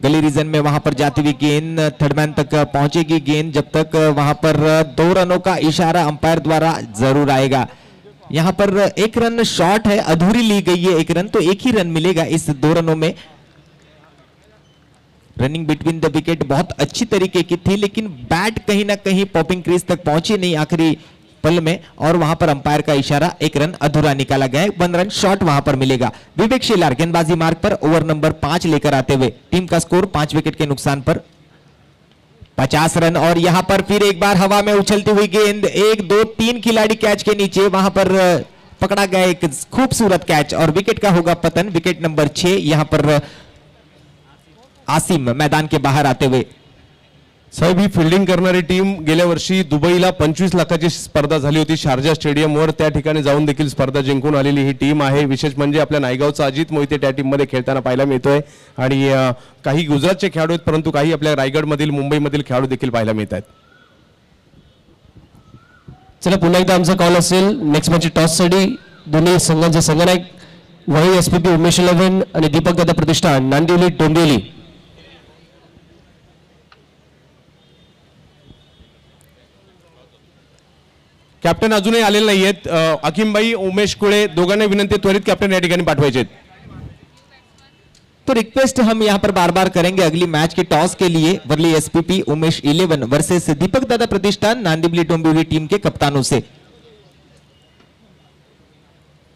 गली रीजन में वहाँ पर जाती हुई गेंद थर्ड मैन तक पहुंचेगी गेंद जब तक वहाँ पर दो रनों का इशारा अंपायर द्वारा ज़रूर आएगा. यहाँ पर एक रन शॉर्ट है, अधूरी ली गई है एक रन तो एक ही रन मिलेगा इस दो रनों में. रनिंग बिटवीन द विकेट बहुत अच्छी तरीके की थी, लेकिन बैट कहीं ना कहीं पॉपिंग क्रीज तक पहुँची नहीं आखिरी पल में, और वहाँ पर अंपायर का इशारा, एक रन अधूरा निकाला गया वन रन शॉट वहाँ पर मिलेगा। विवेक शेलार गेंदबाजी मार्ग पर ओवर नंबर पाँच लेकर आते हुए टीम का स्कोर पाँच विकेट के नुकसान पर। पचास रन और यहाँ पर फिर एक बार हवा में उछलती हुई गेंद, एक, दो, तीन खिलाड़ी कैच के नीचे वहाँ पर पकड़ा गया एक खूबसूरत कैच और विकेट का होगा पतन विकेट नंबर छह, यहाँ पर आसिम मैदान के बाहर आते हुए। साहेब ही फिल्डिंग करणारी टीम गेल्या वर्षी दुबईला पंचवीस लाखाची स्पर्धा झाली होती. शारजा स्टेडियमवर त्या ठिकाणी जाऊन देखील स्पर्धा जिंकून आलेली ही टीम आहे. विशेष म्हणजे आपल्या नायगावचा अजित मोहिते त्या टीममध्ये खेळताना पाहायला मिळतोय. आणि काही गुजरातचे खेळाडू आहेत परंतु काही आपल्या रायगडमधील मुंबईमधील खेळाडू देखील पाहायला मिळत आहेत चला पुन्हा एकदा आमचा कॉल असेल. नेक्स्ट मॅच टॉससाठी दोन्ही संघांचे संघनायक वही S P P Umesh eleven आणि दीपक दादा प्रतिष्ठान नांदिवली डोंबिवली. कॅप्टन अजूनही आलेले है अं, अखिमबाई उमेश कुळे दोघांना विनंती त्वरित कैप्टन आहेत. तो रिक्वेस्ट हम यहाँ पर बार बार करेंगे अगली मैच के टॉस के लिए. Worli SPP Umesh eleven versus Deepak Dada Pratishthan Nandivali Dombivli team के कप्तानों से.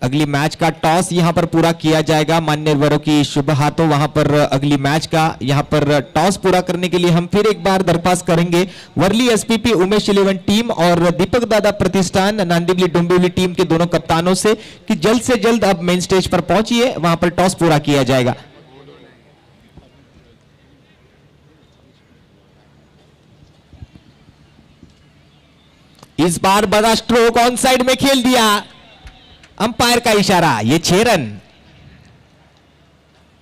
अगली मैच का टॉस यहाँ पर पूरा किया जाएगा। मान्य मान्यवरों की शुभ हाथों वहाँ पर अगली मैच का यहाँ पर टॉस पूरा करने के लिए हम फिर एक बार दरखास्त करेंगे। Worli SPP Umesh eleven team और दीपक दादा प्रतिष्ठान नांदिबली डोंबिवली टीम के दोनों कप्तानों से कि जल्द से जल्द अब मेन स्टेज पर पहुंचिए, वहाँ पर टॉस पूरा किया जाएगा। इस बार बड़ा स्ट्रोक ऑन साइड में खेल दिया। अंपायर का इशारा? ये रन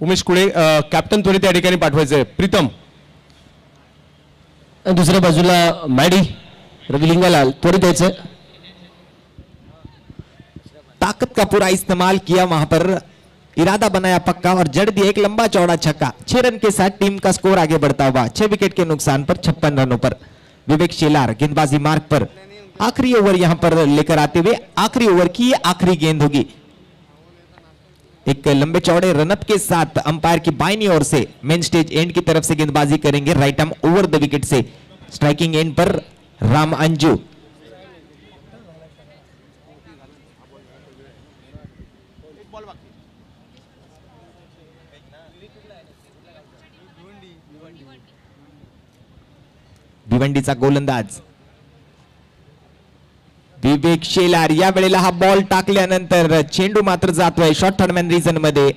उमेश कुळे कॅप्टन त्वरित या ठिकाणी पाठवायचे प्रीतम. आणि दुसऱ्या बाजूला मॅडी रविलिंगालाल त्वरित यायचं ताकत का पूरा इस्तेमाल किया वहां पर. इरादा बनाया पक्का और जड़ दिया एक लंबा चौड़ा छक्का. छह रन के साथ टीम का स्कोर आगे बढ़ता हुआ छह विकेट के नुकसान पर छप्पन रनों पर. विवेक शेलार गेंदबाजी मार्ग पर. आखिरी ओवर यहाँ पर लेकर आते हुए आखिरी ओवर की आखिरी गेंद होगी। एक लंबे चौड़े रनअप के साथ अंपायर की बाइनी ओर से मेन स्टेज एंड की तरफ़ से गेंदबाजी करेंगे। Right arm over the wicket से। स्ट्राइकिंग एंड पर राम अंजू। भिवंडीचा गोलंदाज। विवेक शेलार या वेळेला हा बॉल टाकल्यानंतर चेंडू मात्र जातोय. शॉर्ट थर्डमॅन रिझनमध्ये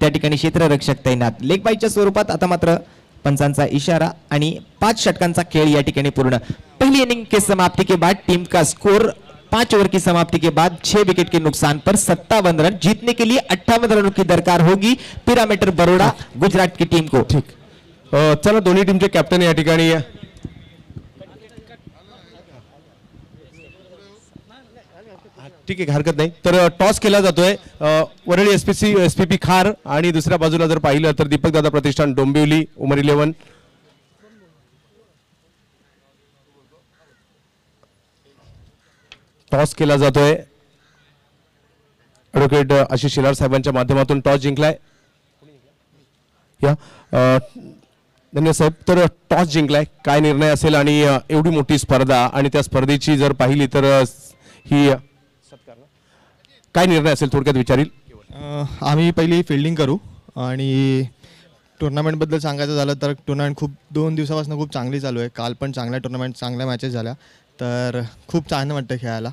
त्या ठिकाणी क्षेत्ररक्षक तैनात. लेगबाईच्या स्वरूपात आता मात्र पंचांचा इशारा आणि पाच षटकांचा खेळ या ठिकाणी पूर्ण. पहली इनिंग के समाप्ति के बाद टीम का स्कोर पांच ओवर की समाप्ति के बाद छह विकेट के नुकसान पर सत्तावन रन जीतने के लिए अट्ठावन रनों की दरकार होगी पिरामिटर बरोडा गुजरात की टीम को। ठीक. अं, चला दोन्ही टीमचे कॅप्टन या ठिकाणी ठीक आहे हरकत नाही. तर टॉस केला जातोय. अं, वरळी एसपीसी एसपीपी खार आणि दुसऱ्या बाजूला जर पाहिलं तर दीपक दादा प्रतिष्ठान डोंबिवली उमर इलेव्हन. टॉस केला जातोय. ॲडव्होकेट आशिष शिलार साहेबांच्या माध्यमातून टॉस जिंकलाय. या अ, धन्यवाद साहेब. तर टॉस जिंकलाय. काय निर्णय असेल आणि एवढी मोठी स्पर्धा आणि त्या स्पर्धेची जर पाहिली तर ही काय निर्णय असेल थोडक्यात विचारील? आम्ही पहिली फिल्डिंग करू आणि टुर्नामेंटबद्दल सांगायचं झालं तर टुर्नामेंट खूप दोन दिवसापासून खूप चांगली चालू आहे. काल पण चांगल्या टुर्नामेंट चांगल्या मॅचेस झाल्या. तर खूप छान वाटतं खेळायला.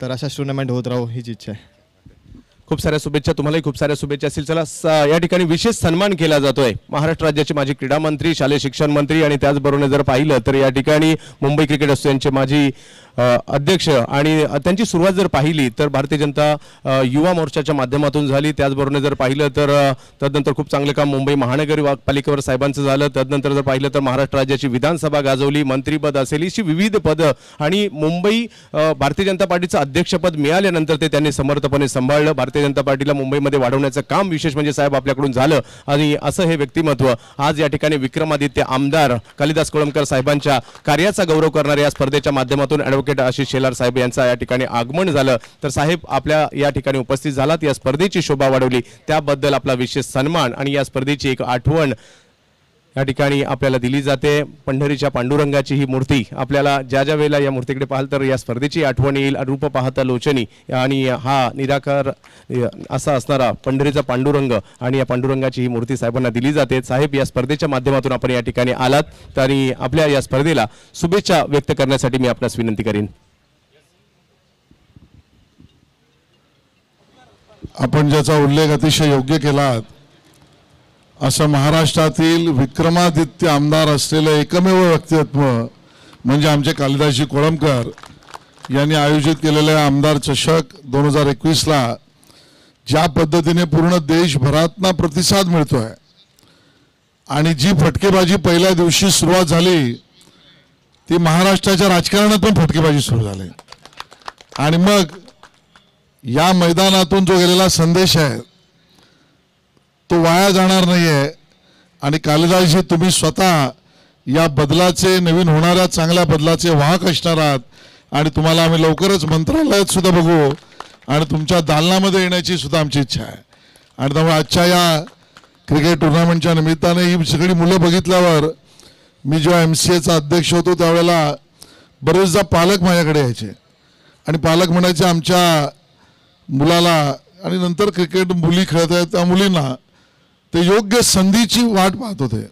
तर अशाच टुर्नामेंट होत राहू हीच इच्छा आहे. खूप साऱ्या शुभेच्छा तुम्हालाही खूप साऱ्या शुभेच्छा असतील. चला या ठिकाणी विशेष सन्मान केला जातोय. महाराष्ट्र राज्याचे माजी क्रीडा मंत्री शालेय शिक्षण मंत्री आणि त्याचबरोबर जर पाहिलं तर या ठिकाणी मुंबई क्रिकेट असोसिएशनचे माजी अध्यक्ष आणि त्यांची सुरुवात जर पाहिली तर भारतीय जनता युवा मोर्चाच्या माध्यमातून झाली. त्याचबरोबर जर पाहिलं तर तदनंतर खूप चांगलं काम मुंबई महानगरपालिकेवर साहेबांचं झालं. तदनंतर जर पाहिलं तर महाराष्ट्र राज्याची विधानसभा गाजवली मंत्रीपद असेल अशी विविध पदं आणि मुंबई भारतीय जनता पार्टीचं अध्यक्षपद मिळाल्यानंतर ते त्यांनी समर्थपणे सांभाळलं. भारतीय जनता पार्टीला मुंबईमध्ये वाढवण्याचं काम विशेष म्हणजे साहेब आपल्याकडून झालं. आणि असं हे व्यक्तिमत्व आज या ठिकाणी विक्रमादित्य आमदार कालिदास कोळंबकर साहेबांच्या कार्याचा गौरव करणाऱ्या या स्पर्धेच्या माध्यमातून ॲडव्होकेट आशिष शेलार साहेब यांचा या ठिकाणी आगमन झालं. तर साहेब आपल्या या ठिकाणी उपस्थित झालात या स्पर्धेची शोभा वाढवली. त्याबद्दल आपला विशेष सन्मान आणि या स्पर्धेची एक आठवण या ठिकाणी आपल्याला दिली जाते. पंढरीच्या पांडुरंगाची ही मूर्ती आपल्याला ज्या ज्या वेळेला या मूर्तीकडे पाहाल तर या स्पर्धेची आठवण येईल. रूप पाहता लोचनी आणि हा निराकार असा असणारा पंढरीचा पांडुरंग आणि या पांडुरंगाची ही मूर्ती साहेबांना दिली जाते. साहेब या स्पर्धेच्या माध्यमातून आपण या ठिकाणी आलात आणि आपल्या या स्पर्धेला शुभेच्छा व्यक्त करण्यासाठी मी आपल्यास विनंती करेन. आपण ज्याचा उल्लेख अतिशय योग्य केला असं महाराष्ट्रातील विक्रमादित्य आमदार असलेलं एकमेव व्यक्तित्व म्हणजे आमचे कालिदासजी कोळंबकर यांनी आयोजित केलेल्या आमदार चषक दोन हजार एकवीसला ज्या पद्धतीने पूर्ण देशभरातना प्रतिसाद मिळतोय आणि जी फटकेबाजी पहिल्या दिवशी सुरुवात झाली ती महाराष्ट्राच्या राजकारणात पण फटकेबाजी सुरू झाली. आणि मग या मैदानातून जो गेलेला संदेश आहे तो वाया जाणार नाहीये. आणि कालिदासजी तुम्ही स्वतः या बदलाचे नवीन होणाऱ्या चांगल्या बदलाचे वाहक असणार आहात. आणि तुम्हाला आम्ही लवकरच मंत्रालयात सुद्धा बघू. आणि तुमच्या दालनामध्ये येण्याची सुद्धा आमची इच्छा आहे. आणि त्यामुळे आजच्या या क्रिकेट टुर्नामेंटच्या निमित्ताने ही सगळी मुलं बघितल्यावर मी जेव्हा एम सी एचा अध्यक्ष होतो त्यावेळेला बरेचदा पालक माझ्याकडे यायचे. आणि पालक म्हणायचे आमच्या मुलाला आणि नंतर क्रिकेट मुली खेळत आहेत त्या मुलींना ते योग्य संधीची वाट पाहत होते.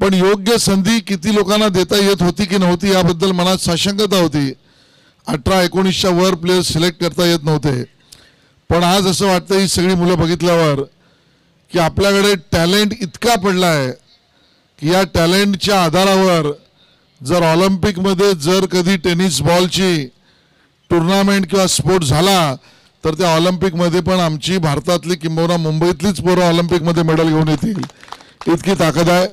पण योग्य संधी किती लोकांना देता येत होती की नव्हती याबद्दल मनात साशंकता होती. अठरा एकोणीसच्या वर प्लेयर सिलेक्ट करता येत नव्हते. पण आज असं वाटतं ही सगळी मुलं बघितल्यावर की आपल्याकडे टॅलेंट इतका पडला आहे की या टॅलेंटच्या आधारावर जर ऑलिम्पिकमध्ये जर कधी टेनिस बॉलची टुर्नामेंट किंवा स्पोर्ट झाला तर त्या ऑलिम्पिकमध्ये पण आमची भारतातली किंबहुना मुंबईतलीच पोरं ऑलिम्पिकमध्ये मेडल घेऊन येतील. इतकी ताकद आहे.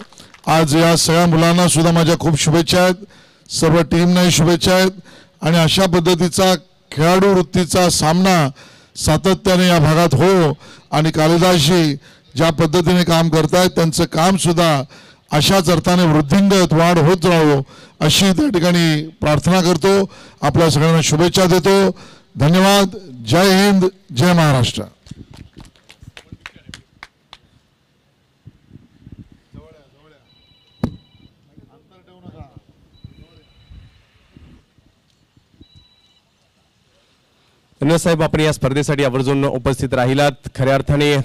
आज या सगळ्या मुलांना सुद्धा माझ्या खूप शुभेच्छा आहेत. सर्व टीमनाही शुभेच्छा आहेत. आणि अशा पद्धतीचा खेळाडू वृत्तीचा सामना सातत्याने या भागात हो. आणि कालिदासजी ज्या पद्धतीने काम करतायत त्यांचं कामसुद्धा अशाच अर्थाने वृद्धिंगत वाढ होत राहो अशी त्या ठिकाणी प्रार्थना करतो. आपल्या सगळ्यांना शुभेच्छा देतो. धन्यवाद जय हिंद जय महाराष्ट्र. साहेब आपण या स्पर्धेसाठी आवर्जून उपस्थित राहिलात. खऱ्या अर्थाने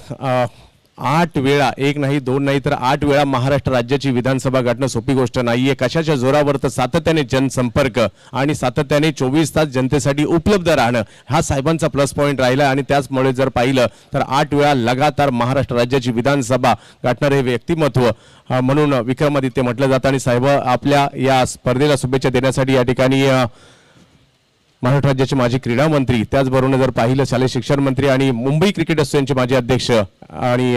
आठ वेळा एक नाही दोन नाही तर आठ वेळा महाराष्ट्र राज्याची विधानसभा गाठणं सोपी गोष्ट नाहीये. कशाच्या जोरावर तर सातत्याने जनसंपर्क आणि सातत्याने चोवीस तास जनतेसाठी उपलब्ध राहणं. हा साहेबांचा प्लस पॉईंट राहिला आणि त्याचमुळे जर पाहिलं तर आठ वेळा लगातार महाराष्ट्र राज्याची विधानसभा गाठणारे हे व्यक्तिमत्व म्हणून विक्रमादित्य म्हटलं जातं. आणि साहेब आपल्या या स्पर्धेला शुभेच्छा देण्यासाठी या ठिकाणी महाराष्ट्र राज्याचे माजी क्रीडा मंत्री त्याचबरोबर जर पाहिलं शालेय शिक्षण मंत्री आणि मुंबई क्रिकेट असोसिएशनचे माजी अध्यक्ष आणि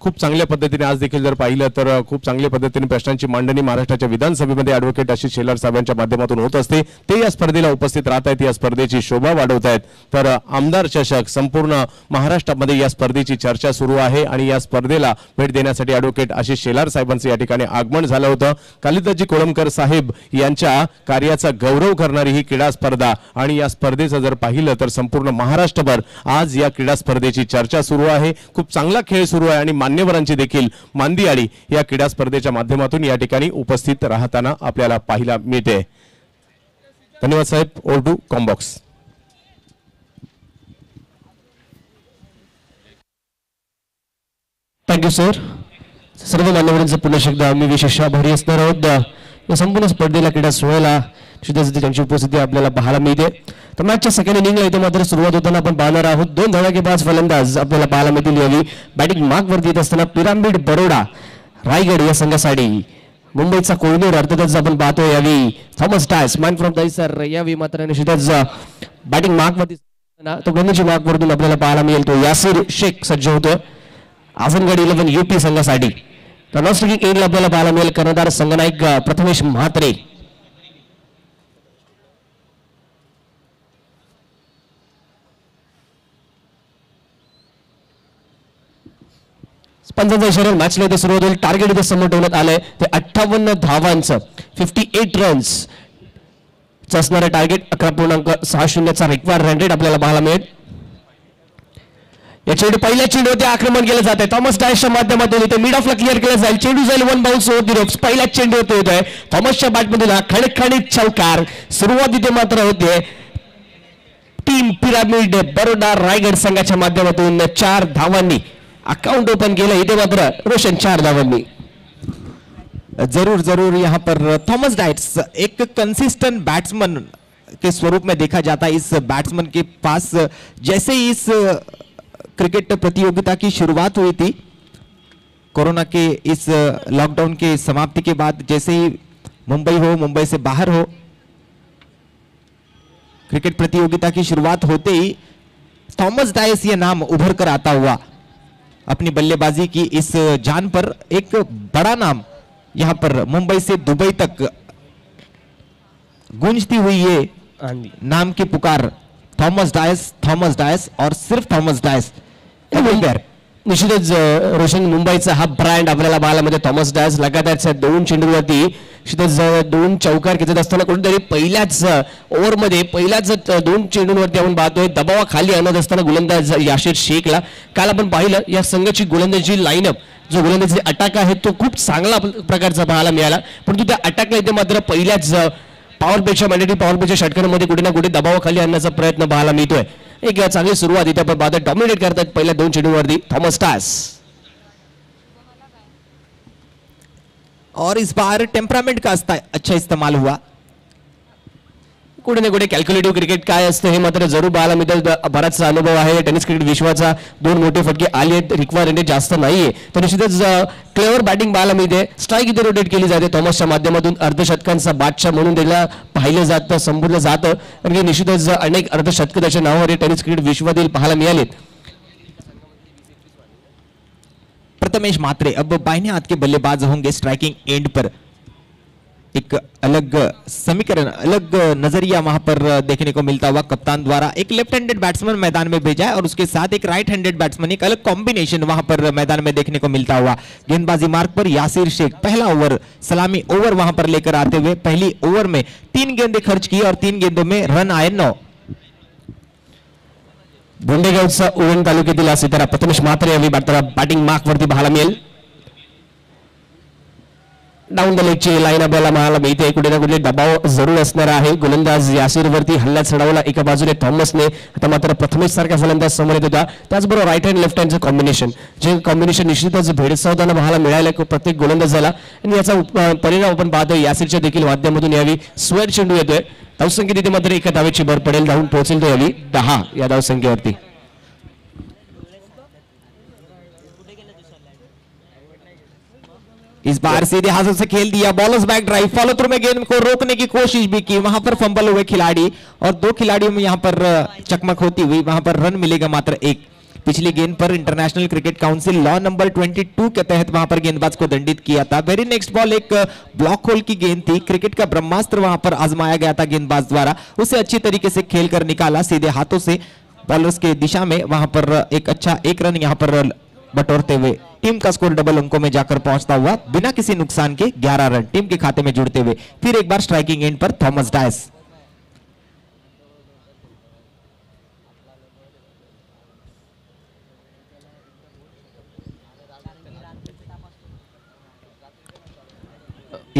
खूप चांगल्या पद्धतीने आज देखील जर पाहिलं तर खूप चांगल्या पद्धतीने प्रश्नांची मांडणी महाराष्ट्राच्या विधानसभेमध्ये ॲडव्होकेट आशिष शेलार साहेबांच्या माध्यमातून होत असते. ते या स्पर्धेला उपस्थित राहत आहेत या स्पर्धेची शोभा वाढवत आहेत तर आमदार चषक संपूर्ण महाराष्ट्रामध्ये या स्पर्धेची चर्चा सुरू आहे आणि या स्पर्धेला भेट देण्यासाठी ॲडव्होकेट आशिष शेलार साहेबांचं या ठिकाणी आगमन झालं होतं. कालिदासजी कोळंबकर साहेब यांच्या कार्याचा गौरव करणारी ही क्रीडा स्पर्धा आणि या स्पर्धेचं जर पाहिलं तर संपूर्ण महाराष्ट्रभर आज या क्रीडा स्पर्धेची चर्चा सुरू आहे. खूप चांगली खेळ सुरू आहे आणि मान्यवरांची देखील मांदियाळी या क्रीडा स्पर्धेच्या माध्यमातून या ठिकाणी उपस्थित राहताना आपल्याला पाहायला मिळते. धन्यवाद साहेब. ओर टू कॉम्बॉक्स थँक्यू सर सर्व मान्यवरांचं पुन्हा एकदा आम्ही विशेष आभारी असणार आहोत. या संपूर्ण स्पर्धेला क्रीडा सोहळ्याला निश्चितच त्यांची उपस्थिती आपल्याला पाहायला मिळते. तर मॅचच्या सेकंड इनिंगला इथे मात्र सुरुवात होताना आपण पाहणार आहोत. दोन धडाकेबाज फलंदाज आपल्याला पाहायला मिळतील यावी बॅटिंग मार्कवरती येत असताना पिरामिड बरोडा रायगड या संघासाठी. मुंबईचा कोळमेर अर्थातच आपण पाहतो यावी Thomas Dias man from sir यावी मात्र निश्चितच बॅटिंग मार्कवरती तो गंगूची मार्कवरतून आपल्याला पाहायला मिळेल. तो यासिर शेख सज्ज होतो आझमगड इलेव्हन युपी संघासाठी. तर नॉस्ट्रिकिंग एंडला आपल्याला पाहायला मिळेल कर्णधार संघनायक प्रथमेश म्हात्रे. पंचांचा शरण मॅचला इथे सुरुवात होईल टार्गेट इथे समोर ठेवण्यात आलंय. ते अठ्ठावन्न धावांचं फिफ्टी एट रन्स असणारं टार्गेट अकरा पूर्णांक सहा शून्यचा रिक्वायर रन रेट आपल्याला पाहायला मिळेल. या चेंडू पहिल्या चेंडूवरती आक्रमण केलं जात आहे थॉमस डायसच्या माध्यमातून इथे मिड ऑफला क्लिअर केलं जाईल. चेंडू जाईल one bounce over the ropes पहिल्याच चेंडूवरती होत आहे थॉमसच्या बॅटमधून हा खणखणीत चौकार सुरुवात इथे मात्र होते. टीम पिरामिड बरोडा रायगड संघाच्या माध्यमातून चार धावांनी. अकाउंट ओपन केलं, इथे मात्र रोशन चार धावांनी. ज़रूर ज़रूर यहाँ पर थॉमस डाइट्स एक कंसिस्टेंट बैट्समैन के स्वरूप में देखा जाता है इस बैट्समैन के पास। जैसे ही इस क्रिकेट प्रतियोगिता की शुरुआत हुई थी, कोरोना के इस लॉकडाउन के समाप्ति के बाद जैसे ही मुंबई हो, मुंबई से बाहर हो क्रिकेट प्रतियोगिता की शुरुआत होते ही थॉमस डाइस ये नाम उभर कर आता हुआ। अपनी बल्लेबाजी की इस जान पर एक बड़ा नाम यहाँ पर मुंबई से दुबई तक गूंजती हुई ये नाम की पुकार थॉमस डायस थॉमस डायस और सिर्फ़ थॉमस डायस। निश्चितच रोशन मुंबईचा हा ब्रँड आपल्याला पाहायला म्हणजे थॉमस डायस लगातार दोन चेंडूवरती दोन चौकार घेतत असताना कुठेतरी पहिल्याच ओव्हरमध्ये पहिल्याच दोन चेंडूंवरती आपण पाहतोय दबावाखाली आणत असताना गोलंदाज याशिर शेखला. काल आपण पाहिलं या संघाची गोलंदाजी लाईनअप जो गोलंदाजी अटॅक आहे तो खूप चांगला प्रकारचा पाहायला मिळाला. परंतु त्या अटॅकला इथे मात्र पहिल्याच पॉवर पेच्या मॅन्डेटरी पॉवर पेच्या षटकांमध्ये कुठे ना कुठे दबावाखाली आणण्याचा प्रयत्न पाहायला मिळतोय. एक चांगली सुरुवात इथे आपण पाहतोय. डॉमिनेट करतात पहिल्या दोन चेंडूवरती थॉमस टास. और इस बार टेम्परामेंट का अस्ता- अच्छा इस्तेमाल हुआ। कुठे ना कुठे कॅल्क्युलेटिव्ह क्रिकेट काय असतं हे मात्र जरूर पाहायला मिळतं. बराचसा अनुभव आहे. टेनिस क्रिकेट विश्वाचा दोन मोठे फटके आले आहेत. रिक्वायरमेंट जास्त नाहीये. तर निश्चितच क्लेवर बॅटिंग पाहायला मिळते. स्ट्राईक इथे रोटेट केली जाते. थॉमसच्या माध्यमातून अर्धशतकांचा बादशाह म्हणून त्याला पाहिलं जातं संबोधलं जातं. कारण की निश्चितच अनेक अर्धशतक त्याच्या नावावर हे टेनिस क्रिकेट विश्वातील पाहायला मिळालेत. प्रथमेश मात्रे, अब बाइने हाथ के बल्लेबाज होंगे स्ट्राइकिंग एंड पर। एक अलग समीकरण, अलग नज़रिया वहाँ पर देखने को मिलता हुआ कप्तान द्वारा। एक लेफ़्ट हैंडेड बैट्समैन मैदान में भेजा है और उसके साथ एक राइट हैंडेड बैट्समैन एक अलग कॉम्बिनेशन वहाँ पर मैदान में देखने को मिलता हुआ। गेंदबाजी मार्ग पर यासिर शेख, पहला ओवर सलामी ओवर वहाँ पर लेकर आते हुए पहली ओवर में तीन गेंदे खर्च की और तीन गेंदों में रन आए नौ। बोंडेगावचा उरण तालुक्यातील हा त्याला प्रथमेश म्हात्रे यावेळी बॅटला बॅटिंग मार्क वरती पाहायला मिळेल. डाऊन द लेगची लाईन आपल्याला माहिती मिळते कुठे ना कुठे दबाव जरूर असणार आहे. गोलंदाज यासीरवरती हल्ला चढवला एका बाजूने थॉमसने. आता मात्र प्रथमेश सारखा फलंदाज समोर येत होता त्याचबरोबर राईट हँड लेफ्ट हँडचं कॉम्बिनेशन जे कॉम्बिनेशन निश्चितच भेडसावताना पाहायला मिळालं प्रत्येक गोलंदाजाला आणि याचा परिणाम आपण पाहतोय यासीरच्या देखील माध्यमातून यावी स्वेर चेंडू येतोय. धावसंख्येत इथे मात्र एका धावेची भर पडेल. धावून पोहोचेल तो यावी दहा या धावसंख्येवरती. इस बार सीधे हाथों से खेल दिया। Bowler's back drive follow through में गेंद को रोकने की कोशिश भी की। वहाँ पर फंबल हुए खिलाड़ी और दो खिलाड़ियों में यहाँ पर चकमक होती हुई वहाँ पर रन मिलेगा मात्र एक। पिछली गेंद पर international cricket council law number 22 के तहत वहाँ पर गेंदबाज को दंडित किया था। वेरी नेक्स्ट बॉल एक ब्लॉक होल की गेंद थी। क्रिकेट का ब्रह्मास्त्र वहाँ पर आजमाया गया था गेंदबाज द्वारा। उसे अच्छी तरीके से खेल कर निकाला। सीधे हाथों से बॉलर्स के दिशा में वहाँ पर एक अच्छा एक रन यहाँ पर बटोरते हुए। टीम का स्कोर डबल अंकों में जाकर पहुँचता हुआ, बिना किसी नुकसान के 11 रन टीम के खाते में जुड़ते हुए, फिर एक बार स्ट्राइकिंग एंड पर थॉमस डायस।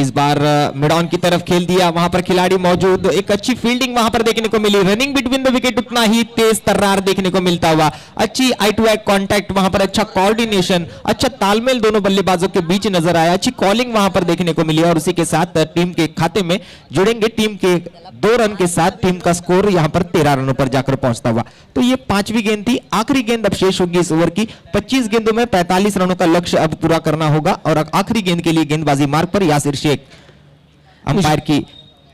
इस बार मिडॉन की तरफ़ खेल दिया। वहाँ पर खिलाड़ी मौजूद। एक अच्छी फील्डिंग वहाँ पर देखने को मिली। रनिंग बिटवीन द विकेट उतना ही तेज तर्रार देखने को मिलता हुआ। अच्छी आई टू आई कॉन्टैक्ट वहाँ पर अच्छा कोऑर्डिनेशन अच्छा तालमेल दोनों बल्लेबाजों के बीच नज़र आया। अच्छी कॉलिंग वहाँ पर देखने को मिली और उसी के साथ टीम के खाते में जुड़ेंगे। टीम के दो रन के साथ टीम का स्कोर यहाँ पर तेरह रनों पर जाकर पहुँचता हुआ। तो ये पांचवी गेंद थी। आखिरी गेंद अब शेष होगी इस ओवर की। 25 गेंदों में 45 रनों का लक्ष्य अब पूरा करना होगा और आखिरी गेंद के लिए गेंदबाजी मार्ग पर यासिर शेख चेक अंपायर की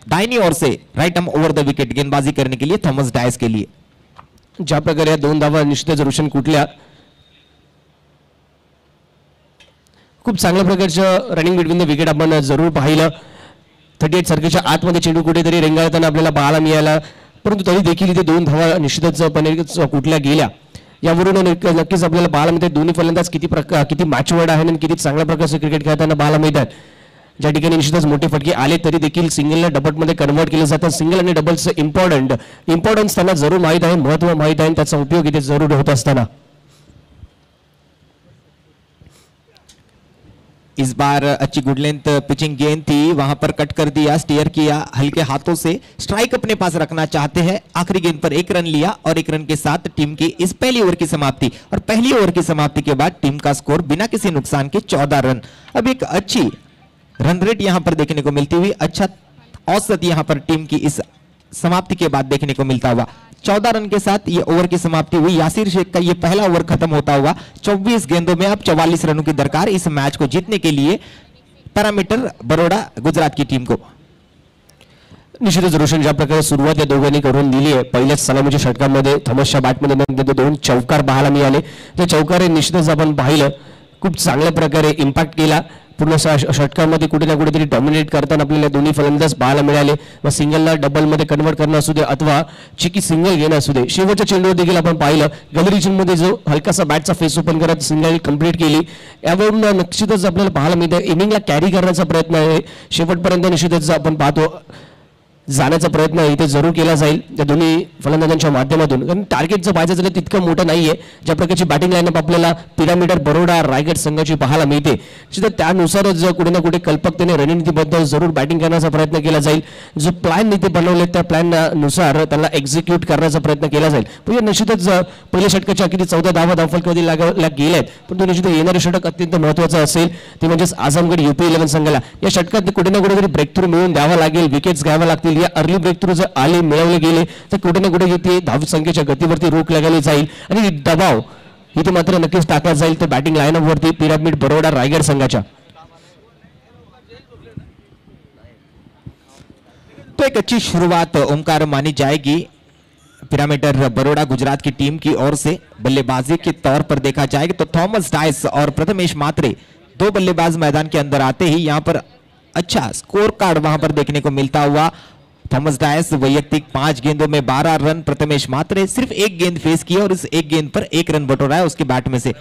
दाहिनी ओर से right arm over the wicket गेंदबाजी करने के लिए थॉमस डायस के लिए. ज्या प्रकारे या दोन धावा निश्चितच रोशन कुठल्या खूप चांगल्या प्रकारचं रनिंग बिटवीन द विकेट आपण जरूर पाहिलं. थर्टी एट सारखेच्या आतमध्ये चेंडू कुठेतरी रेंगाळताना आपल्याला पाहायला मिळाला परंतु तरी देखील इथे दोन धावा निश्चितचपणे कुठल्या गेल्या. यावरून नक्कीच आपल्याला पाहायला मिळते दोन्ही फलंदाज किती प्रकार किती मॅचवर्ड आहे आणि किती चांगल्या प्रकारचं क्रिकेट खेळताना पाहायला मिळतात. ज्या ठिकाणी निश्चितच मोठे फटके आले, तरी देखील सिंगलला डबलमध्ये कन्वर्ट केलं जातं. सिंगल आणि डबलचं इम्पॉर्टंट इम्पॉर्टन्स ज़रूर माहीत आहे महत्व माहीत त्याचा उपयोग इथे ज़रूर होत इस बार अच्छी गुड लेंथ पिचिंग गेंद थी. वहाँ पर कट कर दिया स्टीयर किया, हल्के हाथों से स्ट्राइक अपने पास रखना चाहते हैं. आखिरी गेंद पर एक रन लिया और एक रन के साथ टीम की इस पहली ओवर की समाप्ति. और पहली ओवर की समाप्ति के बाद टीम का स्कोर बिना किसी नुकसान के चौदह रन. अब एक अच्छी रन रेट यहाँ पर देखने को मिलती हुई अच्छा औसत यहाँ पर टीम की इस समाप्ति के बाद देखने को मिलता हुआ। चौदह रन के साथ ये ओवर की समाप्ति हुई। यासिर शेख का ये पहला ओवर खत्म होता हुआ 24 गेंदों में अब 44 रनों की दरकार इस मैच को जीतने के लिए पैरामीटर बरोडा गुजरात की टीम को। निश्चितच रोशन ज्या प्रकारे सुरुवात या दोघांनी करून दिली आहे पहिल्याच सलामीच्या षटकामध्ये थॉमसच्या बॅटमध्ये नंतर दोन चौकार पाहायला मिळाले ते चौकार हे निश्चितच आपण पाहिलं, खूप चांगल्या प्रकारे इम्पॅक्ट पूर्ण ष- षटकामध्ये कुठे ना कुठेतरी डॉमिनेट करताना आपल्याला दोन्ही फलंदाज पाहायला मिळाले. मग सिंगलला डबलमध्ये कन्वर्ट करणं असू दे अथवा चिकी सिंगल घेणं असू दे. शेवटच्या चेंडूवर देखील आपण पाहिलं. गॅलरी मध्ये जो हलकासा बॅटचा फेस ओपन करत सिंगल कंप्लीट केली. यावरून निश्चितच आपल्याला पाहायला मिळतं. इनिंगला कॅरी करण्याचा प्रयत्न आहे. शेवटपर्यंत निश्चितच आपण पाहतो. जाण्याचा प्रयत्न इथे जरूर केला जाईल. त्या दोन्ही फलंदाजांच्या माध्यमातून. कारण टार्गेट जर पाहायचं झालं तितकं मोठं नाहीये. ज्या प्रकारची बॅटिंग लाईनअप आपल्याला पिरामिडर बरोडा रायगड संघाची पाहायला मिळते. तर त्यानुसारच जर कुठे ना कुठे कल्पकतेने रणनीतीबद्दल जरूर बॅटिंग करण्याचा प्रयत्न केला जाईल. जो प्लॅन इथे बनवले त्या प्लॅननुसार त्याला त्यांना एक्झिक्यूट करण्याचा प्रयत्न केला जाईल. म्हणजे निश्चितच पहिल्या षटकाच्या किती चौदा धावा धावफलकामध्ये लागल्या गेल्या आहेत पण तो निश्चित येणारे षटक अत्यंत महत्त्वाचं असेल. ते म्हणजेच आझमगड युपी इलेव्हन संघाला. या षटकात कुठे ना कुठेतरी ब्रेक थ्रू मिळून द्यावा लागेल विकेट्स घ्याव्या लागतील या अर्ली ब्रेक थ्रू जर आले, मिळवले गेले, तर कुठे ना कुठे इथे धाव संख्येच्या गतीवरती रोख लगावली जाईल. आणि दबाव, इथे मात्र नक्कीच टाकला जाईल. तर बॅटिंग लाईनअप वरती पिरामिड बरोडा रायगड संघाच्या. तो एक अच्छी शुरुआत ओमकार मानी जाएगी पिरामिडर बरोडा गुजरात की टीम की ओर से. बल्लेबाजी के तौर पर देखा जाएगा तो थॉमस डाइस और प्रथमेश मात्रे दो बल्लेबाज मैदान के अंदर आते ही यहाँ पर अच्छा स्कोर कार्ड वहाँ पर देखने को मिलता हुआ थॉमस डायस वैयक्तिक पाँच गेंदों में बारह रन प्रथमेश मात्रे सिर्फ़ एक गेंद फेस किया और इस एक गेंद पर एक रन बटोरा है उसके बैट में से।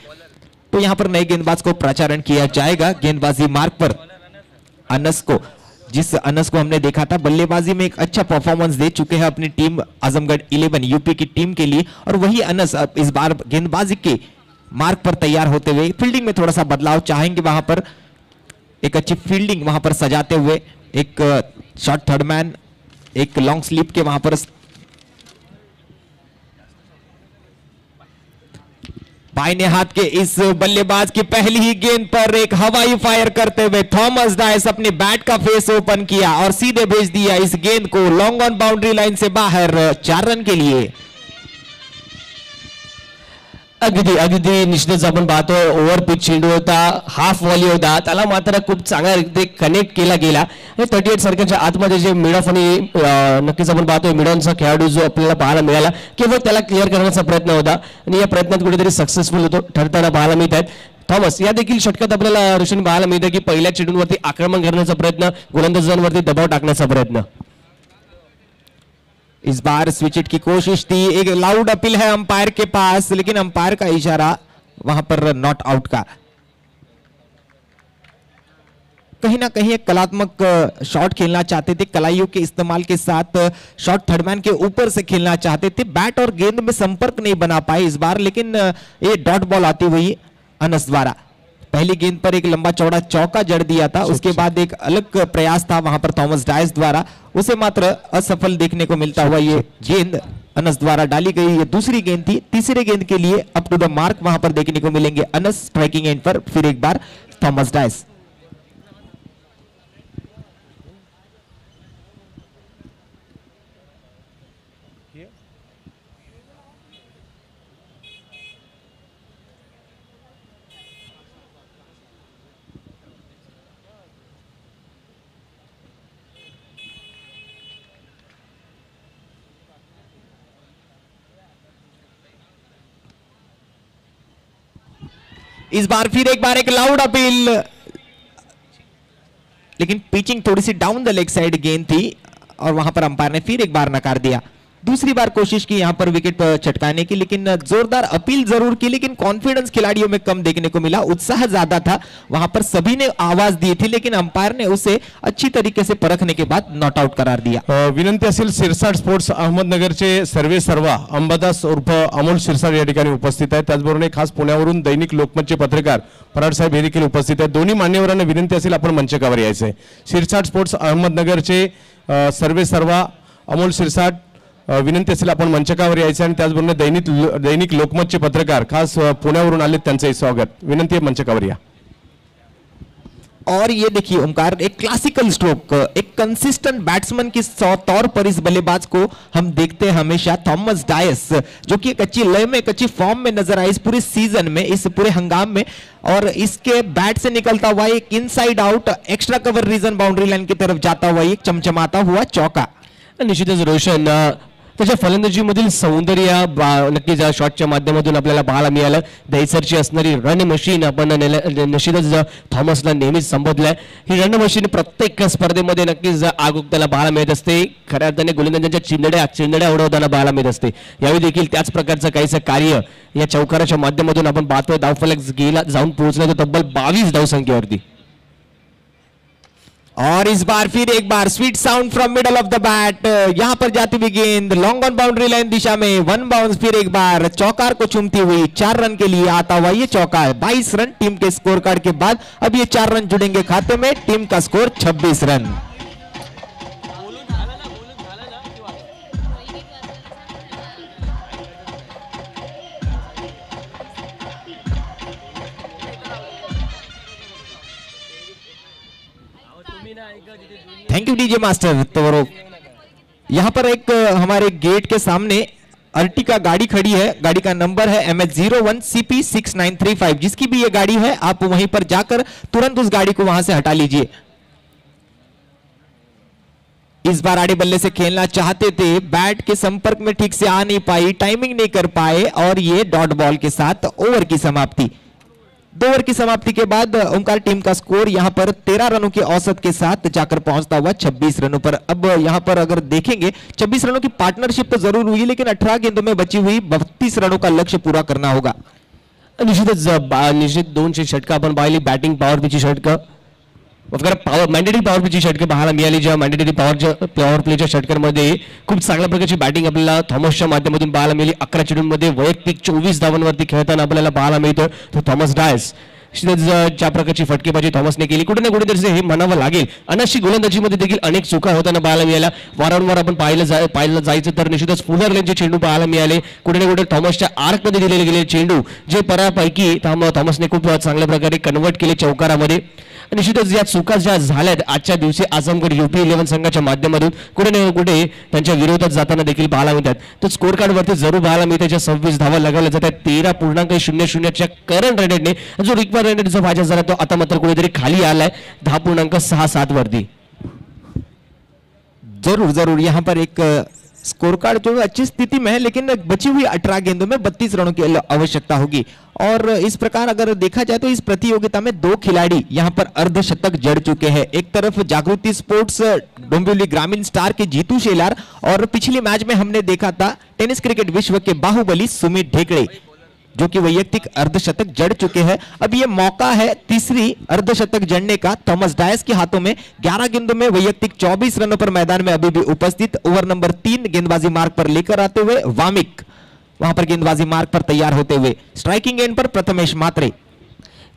तो यहाँ पर नए गेंदबाज को प्रचारण किया जाएगा गेंदबाजी मार्ग पर। अनस को, जिस अनस को हमने देखा था, बल्लेबाजी में एक अच्छा परफॉर्मेंस दे चुके हैं अपनी टीम आजमगढ़ 11 यूपी की टीम के लिए। और वही अनस अब इस बार गेंदबाजी के मार्ग पर तैयार होते हुए फील्डिंग में थोड़ा सा बदलाव चाहेंगे वहाँ पर। एक अच्छी फील्डिंग वहाँ पर सजाते हुए, एक शॉर्ट थर्ड मैन एक लॉन्ग स्लीप के वहाँ पर ने हाथ के इस बल्लेबाज की पहली ही गेंद पर एक हवाई फायर करते हुए थॉमस डायस अपने बैट का फेस ओपन किया और सीधे भेज दिया इस गेंद को लॉन्ग ऑन बाउंड्री लाइन से बाहर, चार रन के लिए। अगदी अगदी निश्चितच आपण पाहतोय. ओव्हर पिच चेंडू होता हाफ वॉली होता. त्याला मात्र खूप चांगल्या रीती कनेक्ट केला गेला. आणि थर्टी एट सारख्याच्या आतमध्ये जे मिड ऑफ आणि नक्कीच आपण पाहतोय मिडॉनचा खेळाडू जो आपल्याला पाहायला मिळाला केवळ त्याला क्लिअर करण्याचा प्रयत्न होता. आणि या प्रयत्नात कुठेतरी सक्सेसफुल होतो ठरताना पाहायला मिळत आहेत. थॉमस या देखील षटकात आपल्याला रोशन पाहायला मिळतं की पहिल्या चेंडूंवरती आक्रमण करण्याचा प्रयत्न गोलंदाजांवरती दबाव टाकण्याचा प्रयत्न. इस बार स्विच इट की कोशिश थी। एक लाउड अपील है अंपायर के पास, लेकिन अंपायर का इशारा वहाँ पर नॉट आउट का। कहीं ना कहीं एक कलात्मक शॉट खेलना चाहते थे, कलाइयों के इस्तेमाल के साथ शॉट थर्डमैन के ऊपर से खेलना चाहते थे। बैट और गेंद में संपर्क नहीं बना पाए इस बार, लेकिन ये डॉट बॉल आती हुई अनस द्वारा। पहली गेंद पर एक लंबा चौड़ा चौका जड़ दिया था। उसके बाद एक अलग प्रयास था वहाँ पर थॉमस डायस द्वारा। उसे मात्र असफल देखने को मिलता हुआ ये गेंद अनस द्वारा डाली गई। ये दूसरी गेंद थी। तीसरे गेंद के लिए अप टू द मार्क वहाँ पर देखने को मिलेंगे। अनस स्ट्राइकिंग एंड पर फिर एक बार थॉमस डायस। इस बार फिर एक बार एक लाउड अपील लेकिन पिचिंग थोड़ी सी डाउन द लेग साइड गेंद थी और वहाँ पर अंपायर ने फिर एक बार नकार दिया। दूसरी बार कोशिश की यहां पर विकेट चटकाने की लेकिन जोरदार अपील जरूर की लेकिन कॉन्फिडेंस खिलाड़ियों में कम देखने को मिला उत्साह ज्यादा था वहां पर सभी ने आवाज दी थी लेकिन अंपायर ने उसे अच्छी तरीके से परखने के बाद नॉट आउट करार दिया। विनंती असेल सिरसाट स्पोर्ट्स अहमदनगरचे सर्वे सर्वा अंबादास उर्फ अमोल सिरसाट या ठिकाणी उपस्थित आहेत. त्याचबरोबर एक खास पुण्यावरून दैनिक लोकमतचे पत्रकार फराड साहेब हे देखील उपस्थित आहेत. दोन्ही मान्यवरांना विनंती असेल आपण मंचकावर यायचंय. सिरसाट स्पोर्ट्स अहमदनगरचे सर्वे सर्वा अमोल सिरसाट विनंती असेल आपण मंचकावर यायचं आणि त्याचबरोबर दैनिक दैनिक लोकमतचे पत्रकार खास पुण्यावरून आले त्यांचंही स्वागत. विनंती आहे मंचकावर या. और ये देखिए ओमकार एक क्लासिकल स्ट्रोक एक कंसिस्टेंट बैट्समैन के तौर पर इस बल्लेबाज को हम देखते हैं हमेशा थॉमस डायस जो कि एक अच्छी लय में एक अच्छी फॉर्म में नज़र आए इस पूरे सीज़न में इस पूरे हंगाम में। और इसके बैट से निकलता हुआ एक inside out extra cover region boundary line की तरफ़ जाता हुआ एक चमचमाता हुआ चौका। निश्चितच रोशन त्याच्या फलंदाजीमधील सौंदर्य बा- नक्कीच शॉटच्या माध्यमातून आपल्याला पाहायला मिळालं दहीसरची असणारी रन मशीन आपण निश्चितच थॉमसला नेहमीच संबोधलंय. ही रन मशीन प्रत्येक स्पर्धेमध्ये नक्कीच आग त्याला पाहायला मिळत असते खऱ्या अर्थाने गोलंदाजांच्या चिंदड्या चिंदड्या उडवताना पाहायला मिळत असते. यावेळी देखील त्याच प्रकारचं काहीसं कार्य या चौकाराच्या माध्यमातून आपण पाहतोय. धावफलक गेला जाऊन पोहोचला तर तब्बल बावीस धावसंख्येवरती. और इस बार फिर एक बार sweet sound from middle of the bat यहाँ पर जाती हुई गेंद लॉन्ग ऑन बाउंड्री लाइन दिशा में वन बाउंस फिर एक बार चौकार को चुमती हुई, चार रन के लिए आता हुआ ये चौका है बाईस रन टीम के स्कोर कार्ड के बाद, अब ये चार रन जुड़ेंगे खाते में, टीम का score 26 run. Thank you DJ master तो यहाँ पर एक हमारे गेट के सामने अर्टिका गाड़ी खड़ी है। गाड़ी का नंबर है M H zero one C P six nine three five जिसकी भी ये गाड़ी है, आप वहीं पर जाकर तुरंत उस गाड़ी को वहाँ से हटा लीजिए। इस बार आड़े बल्ले से खेलना चाहते थे बैट के संपर्क में ठीक से आ नहीं पाई टाइमिंग नहीं कर पाए, और ये डॉट बॉल के साथ ओवर की समाप्ति। दो ओवर की समाप्ति के बाद, ओंकार टीम का स्कोर यहाँ पर 13 रनों के औसत के साथ जाकर पहुँचता हुआ 26 रनों पर। अब यहाँ पर अगर देखेंगे 26 रनों की पार्टनरशिप तो ज़रूर हुई, लेकिन 18 गेंदों में बची हुई 32 रनों का लक्ष्य पूरा करना होगा। निश्चित निश्चित दोनशे षटकं आपण बैटिंग पावर पीछे षटकं वगैरे पॉवर मॅन्डेटरी पॉवर प्लेची षटकं पाहायला मिळाली जेव्हा मॅन्डेटरी पॉवर पॉवर प्लेच्या षटकांमध्ये खूप चांगल्या प्रकारची बॅटिंग आपल्याला थॉमसच्या माध्यमातून पाहायला मिळाली. अकरा चेंडूंमध्ये वैयक्तिक चोवीस धावांवरती खेळताना आपल्याला पाहायला मिळतं. तो थॉमस डायस Uh, ज्या प्रकारची फटकेबाजी थॉमसने केली कुठे ना कुठेतरी हे म्हणावं लागेल. अनाशी गोलंदाजीमध्ये देखील अनेक चुका होताना पाहायला मिळाल्या. वारंवार आपण पाहिलं जाय पाहिलं जायचं तर निश्चितच फुलर लेनचे चेंडू पाहायला मिळाले. कुठे ना कुठे थॉमसच्या आर्कमध्ये दिलेले गेले चेंडू जे परापैकी थॉमसने खूप चांगल्या प्रकारे कन्वर्ट केले चौकारामध्ये. निश्चितच या चुका ज्या झाल्यात आजच्या दिवशी आझमगड युपी इलेव्हन संघाच्या माध्यमातून कुठे ना कुठे त्यांच्या विरोधात जाताना देखील पाहायला मिळतात. तर स्कोर कार्डवरती जरूर पाहायला मिळते. ज्या सव्वीस धावा लगावल्या जातात तेरा पूर्णांक शून्य शून्यच्या करंट रेटेडने जो रिक्वायर रेटेडचा फ़ायदा झाला तो आता मात्र कुठेतरी खाली आलाय दहा पूर्णांक सहा सात वरती ज़रूर ज़रूर, यहाँ पर एक स्कोर कार्ड जो अच्छी स्थिति में है, लेकिन बची हुई अठारह गेंदों में बत्तीस रनों की आवश्यकता होगी। और इस प्रकार अगर देखा जाए तो इस प्रतियोगिता में दो खिलाड़ी यहाँ पर अर्धशतक जड़ चुके हैं। एक तरफ़ जागृति स्पोर्ट्स डोंबिवली ग्रामीण स्टार के जीतू शेलार, और पिछले मैच में हमने देखा था टेनिस क्रिकेट विश्व के बाहुबली सुमित ढेकड़े। जो कि वैयक्तिक अर्धशतक जड़ चुके हैं। अब ये मौका है तीसरी अर्धशतक जड़ने का। थॉमस डायस के हाथों में 11 गेंदों में वैयक्तिक 24 रनों पर मैदान में अभी भी उपस्थित। ओवर नंबर तीन गेंदबाजी मार्ग पर लेकर आते हुए वामिक वहाँ पर गेंदबाजी मार्ग पर तैयार होते हुए। स्ट्राइकिंग एंड पर प्रथमेश मात्रे।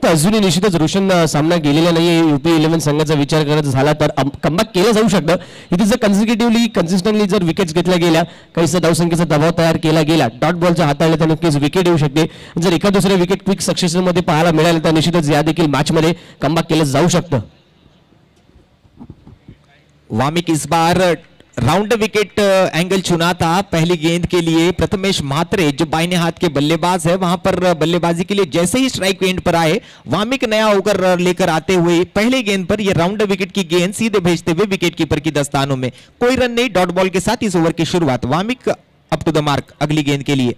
तर अजूनही निश्चितच रोशन सामना गेलेला नाही आहे युपी इलेव्हन संघाचा विचार करत झाला तर कमबॅक केलं जाऊ शकतं. इथे जर कन्झिक्युटिव्हली कन्सिस्टंटली जर विकेट्स घेतल्या गेल्या काहीसा धावसंख्येचा दबाव तयार केला गेला डॉट बॉलच्या हाताळल्या तर नक्कीच विकेट येऊ शकते. जर एका दुसऱ्या विकेट क्विक सक्सेसमध्ये पाहायला मिळालं तर निश्चितच या देखील मॅचमध्ये कमबॅक केलं जाऊ शकतं. वामिक इस बार राउंड विकेट एंगल चुना था पहली गेंद के लिए। प्रथमेश मात्रे, जो बाइने हाथ के बल्लेबाज है, वहाँ पर बल्लेबाजी के लिए जैसे ही स्ट्राइक एंड पर आए, वामिक नया होकर लेकर आते हुए पहले गेंद पर यह राउंड विकेट की गेंद सीधे भेजते हुए विकेट कीपर की दस्तानों में। कोई रन नहीं डॉट बॉल के साथ इस ओवर की शुरुआत। Wamiq up to the mark अगली गेंद के लिए।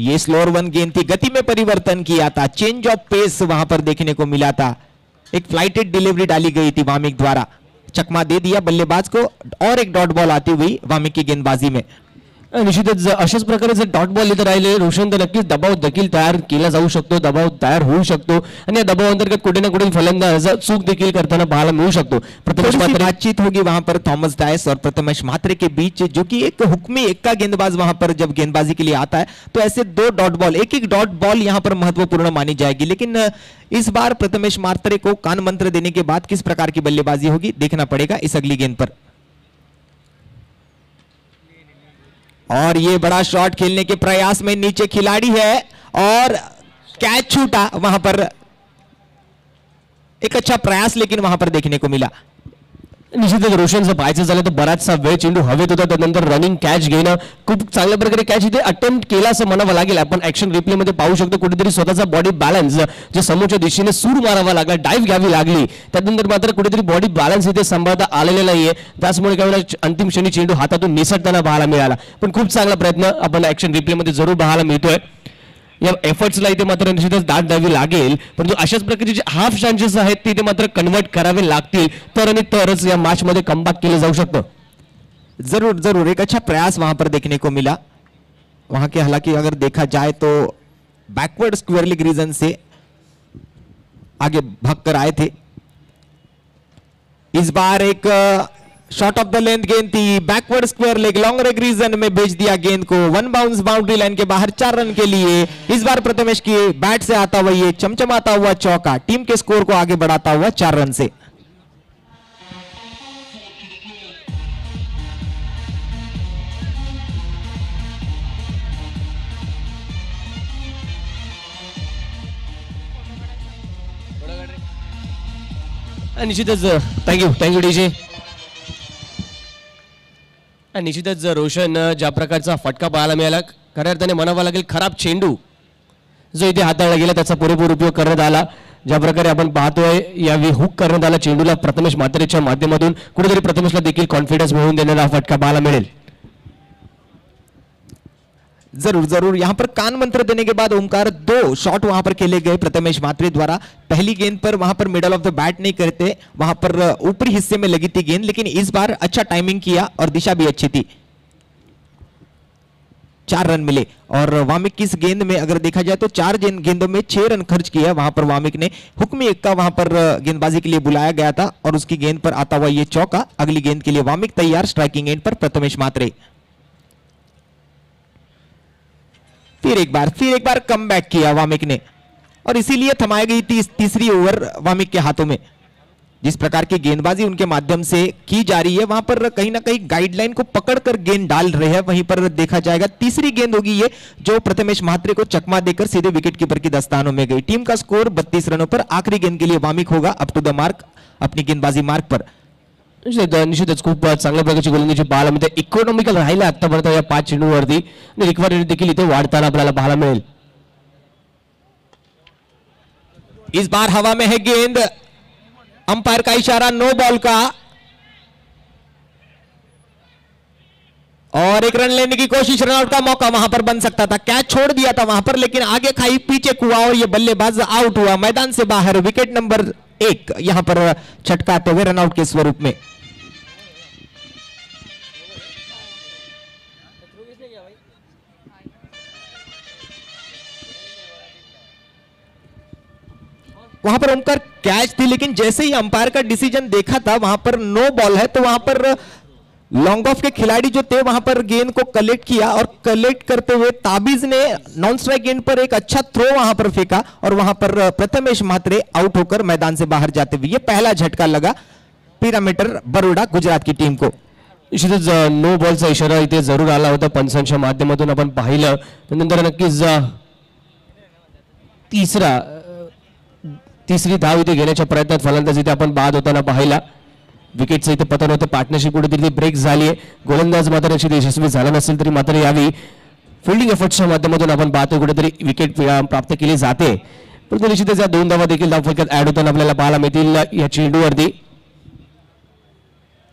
ये स्लोअर वन गेंद थी। गति में परिवर्तन किया था। चेंज ऑफ़ पेस वहाँ पर देखने को मिला था। एक फ्लाइटेड डिलीवरी डाली गई थी वामिक द्वारा। चकमा दे दिया बल्लेबाज को। और एक डॉट बॉल आती हुई वामिक की गेंदबाजी में। निश्चितच अशाच प्रकारे जर डॉट बॉल इथं राहिले रोशन तर नक्कीच दबाव देखील तयार केला जाऊ शकतो दबाव तयार होऊ शकतो. आणि या दबाव अंतर्गत कुठे ना कुठे फलंदाज चूक देखील करताना पाहायला मिळू शकतो. प्रथमेश बातचीत होगी वहाँ पर थॉमस डायस और प्रथमेश मात्रे के बीच जो कि एक हुक्मी एक्का गेंदबाज वहाँ पर जब गेंदबाजी के लिए आता है तो ऐसे दो डॉट बॉल एक एक डॉट बॉल यहाँ पर महत्वपूर्ण मानी जाएगी। लेकिन इस बार प्रथमेश मात्रे को कान मंत्र देने के बाद किस प्रकार की बल्लेबाजी होगी देखना पड़ेगा इस अगली गेंद पर। और ये बड़ा शॉट खेलने के प्रयास में नीचे खिलाड़ी है और कैच छूटा वहाँ पर। एक अच्छा प्रयास लेकिन वहाँ पर देखने को मिला। निश्चितच रोशन जर पाहायचं झालं तर बराचसा वेळ चेंडू हवेत होता त्यानंतर रनिंग कॅच घेणं खूप चांगल्या प्रकारे कॅच इथे अटेम्प्ट केला असं म्हणावं लागेल. आपण ऍक्शन रिप्ले मध्ये पाहू शकतो कुठेतरी स्वतःचा बॉडी बॅलन्स जे समोरच्या दिशेने सूर मारावा लागला डाईव्ह घ्यावी लागली त्यानंतर मात्र कुठेतरी बॉडी बॅलन्स इथे सांभाळता आलेला नाहीये. त्याचमुळे काय अंतिम क्षणी चेंडू हातातून निसटताना पाहायला मिळाला. पण खूप चांगला प्रयत्न आपण ऍक्शन रिप्ले मध्ये जरूर पाहायला मिळतोय. या एफर्ट्सला इथे मात्र निश्चितच दाद द्यावी लागेल. परंतु अशाच प्रकारचे जे हाफ चान्सेस आहेत ते इथे मात्र कन्वर्ट करावे लागतील. तर आणि तरच या मॅचमध्ये कमबॅक केलं जाऊ शकतं. जरूर जरूर. एक अच्छा प्रयास वहां पर देखने को मिला. वहां के हालांकि अगर देखा जाए तो बैकवर्ड स्क्वेयर लीग रीजन से आगे भाग कर आए थे. इस बार एक शॉट ऑफ़ द लेंथ गेंद थी backward square leg long leg region में भेज दिया गेंद को। वन बाउंस बाउंड्री लाइन के बाहर चार रन के लिए इस बार प्रथमेश की बैट से आता हुआ ये चमचमाता हुआ चौका। टीम के स्कोर को आगे बढ़ाता हुआ चार रन से। आणि निश्चितच थँक्यू थँक्यू डीजे आणि निश्चितच रोशन ज्या प्रकारचा फटका पाहायला मिळाला खऱ्या अर्थाने म्हणावा लागेल खराब चेंडू. जो इथे हाताळला गेला त्याचा पुरेपूर उपयोग करण्यात आला. ज्या प्रकारे आपण पाहतोय यावेळी हुक करण्यात आला चेंडूला प्रथमेश मात्रेच्या माध्यमातून. कुठेतरी प्रथमेशला देखील कॉन्फिडन्स मिळवून देणारा फटका पाहायला मिळेल. ज़रूर ज़रूर। यहाँ पर कान मंत्र देने के बाद ओमकार दो शॉट वहाँ पर खेले गए प्रथमेश मात्रे द्वारा। पहली गेंद पर वहाँ पर मिडल ऑफ़ द बैट नहीं करते। वहाँ पर ऊपरी हिस्से में लगी थी गेंद, लेकिन इस बार अच्छा टाइमिंग किया और दिशा भी अच्छी थी। चार रन मिले और वामिक की इस गेंद में अगर देखा जाए तो चार गेंदों में छह रन खर्च किया वहाँ पर वामिक ने हुक्मी एक का वहाँ पर गेंदबाजी के लिए बुलाया गया था और उसकी गेंद पर आता हुआ ये चौका। अगली गेंद के लिए वामिक तैयार स्ट्राइकिंग एंड पर प्रथमेश मात्रे। फिर एक बार, फिर एक बार कम किया वामिक ने। और इसीलिए थमाई गई थी तीसरी ओवर वामिक के हाथों में। जिस प्रकार की गेंदबाजी उनके माध्यम से की जा रही है, वहाँ पर कहीं ना कहीं गाइडलाइन को पकड़कर गेंद डाल रहे हैं। वहीं पर देखा जाएगा, तीसरी गेंद होगी ये, जो प्रथमेश महात्रे को चकमा देकर सीधे विकेट कीपर की दस्तानों में गई। टीम का स्कोर 32 रनों पर आखिरी गेंद के लिए वामिक होगा। अप टू द मार्क अपनी गेंदबाजी मार्क पर। निश्चितच खूप चांगल्या प्रकारची गोलंदाजी पाहायला इकॉनॉमिकल राहिला आतापर्यंत या पाच चेंडूवरती आणि रिकव्हरी देखील इथे वाढताना आपल्याला पाहायला मिळेल. इस बार हवा में है गेंद. अंपायर का इशारा नो बॉल का. और एक रन लेने की कोशिश रनआउट का मौका वहाँ पर बन सकता था। कैच छोड़ दिया था वहाँ पर, लेकिन आगे खाई पीछे कुआ और ये बल्लेबाज आउट हुआ। मैदान से बाहर विकेट नंबर एक, यहाँ पर, छटकाते हुए रनआउट के स्वरूप में। वहाँ पर ओमकार कैच थी, लेकिन जैसे ही अंपायर का डिसीज़न देखा था, वहाँ पर नो बॉल है तो वहाँ पर लॉन्ग ऑफ़ के खिलाड़ी जो थे, वहाँ पर गेंद को कलेक्ट किया और कलेक्ट करते हुए ताबीज ने नॉन स्ट्राइक गेंद पर एक अच्छा थ्रो वहाँ पर फेंका और वहाँ पर प्रथमेश म्हात्रे आउट होकर मैदान से बाहर जाते हुए, ये पहला झटका लगा पिरामीटर बरोडा गुजरात की टीम को। निश्चितच नो बॉलचा इशारा इथे ज़रूर आला होता पंचांच्या माध्यमातून आपण पाहिलं. त्यानंतर तिसरी धाव इथे घेण्याच्या प्रयत्नात फलंदाज इथे आपण बाद होताना पाहिला. विकेटचं इथे पतन होतं. पार्टनरशिप कुठेतरी ब्रेक झाली गोलंदाज मात्र निश्चित यशस्वी झाला मात्र फिल्डिंग एफर्ट्सच्या माध्यमातून आपण पाहतो कुठेतरी विकेट प्राप्त केली जाते. परंतु निश्चितच या दोन धावा देखील धावफलकात ऍड होताना आपल्याला पाहायला मिळतील या चेंडूवरती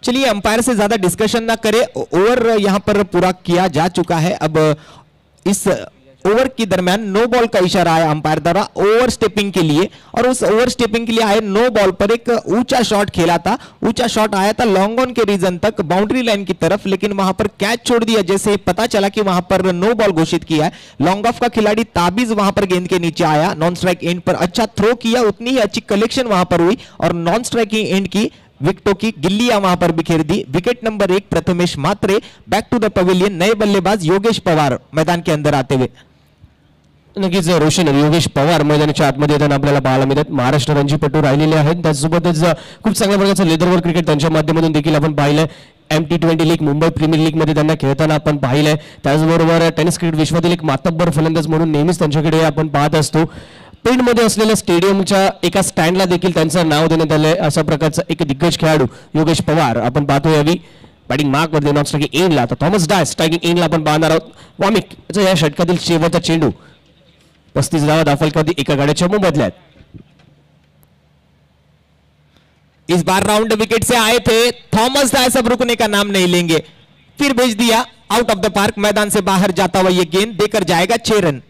चलिए अंपायर से ज़्यादा डिस्कशन ना करें. ओवर यहाँ पर पूरा किया जा चुका है. अब, इस ओवर के दरमियान नो बॉल का इशारा आया अंपायर द्वारा ओवर स्टेपिंग के लिए और उस ओवर स्टेपिंग के लिए आए नो बॉल पर एक ऊँचा शॉट खेला था। ऊँचा शॉट आया था लॉन्ग ऑन के रीजन तक, बाउंड्री लाइन की तरफ़, लेकिन वहाँ पर कैच छोड़ दिया, जैसे पता चला कि वहाँ पर नो बॉल घोषित किया है। लॉन्ग ऑफ़ का खिलाड़ी ताबीज वहाँ पर गेंद के नीचे आया। नॉन स्ट्राइक एंड पर अच्छा थ्रो किया, उतनी ही अच्छी कलेक्शन वहाँ पर हुई और नॉन स्ट्राइकिंग एंड की विकेटों की गिल्लियाँ वहाँ पर बिखेर दी। विकेट नंबर एक, Prathamesh Mhatre back to the pavilion नए बल्लेबाज योगेश पवार मैदान के अंदर आते हुए। नक्कीच रोशन योगेश पवार मैदानाच्या आतमध्ये येताना आपल्याला पाहायला मिळतात. महाराष्ट्र रणजीपटू राहिलेले आहेत. त्याचसोबतच खूप चांगल्या प्रकारचं लेदरवर क्रिकेट त्यांच्या माध्यमातून देखील आपण पाहिलंय. M T twenty league Mumbai premier लीगमध्ये त्यांना खेळताना आपण पाहिलंय. त्याचबरोबर टेनिस क्रिकेट विश्वातील एक मातब्बर फलंदाज म्हणून नेहमीच त्यांच्याकडे आपण पाहत असतो. पेणमध्ये असलेल्या स्टेडियमच्या एका स्टँडला देखील त्यांचं नाव देण्यात आलंय. अशा प्रकारचा एक दिग्गज खेळाडू योगेश पवार. आपण पाहतो यावी बॅटिंग मार्कमध्ये नॉन स्ट्रायकिंग एनला तर थॉमस डाय स्ट्रायकिंग एनला आपण पाहणार आहोत. वॉमिक या षटकातील शेवटचा चेंडू. पस्तीस धावा एक एका चमू बदल इस बार राउंड विकेट से आए थे थॉमस था सब रुकने का नाम नहीं लेंगे. फिर भेज दिया आउट ऑफ़ द पार्क मैदान से बाहर जाता हुआ ये गेंद, देकर जाएगा छह run.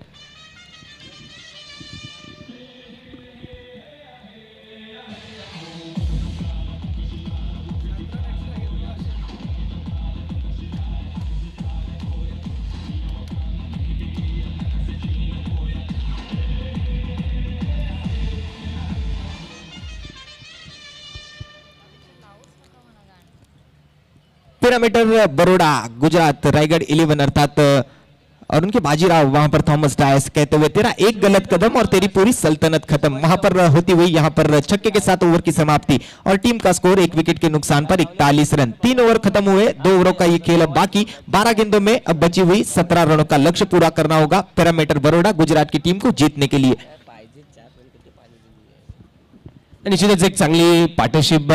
Parameter Baroda Gujarat Raigad eleven अर्थात और उनके बाजीराव वहाँ पर थॉमस डायस कहते हुए तेरा एक गलत कदम और तेरी पूरी सल्तनत खत्म। वहाँ पर होती हुई यहाँ पर छक्के के साथ ओवर की समाप्ति और टीम का स्कोर एक विकेट के नुकसान पर इकतालीस रन। तीन ओवर खत्म हुए दो ओवरों का ये खेल अब बाकी। बारह गेंदों में अब बची हुई सत्रह रनों का लक्ष्य पूरा करना होगा पैरामीटर बड़ोड़ा गुजरात की टीम को जीतने के लिए। निश्चितच एक चांगली पार्टनरशिप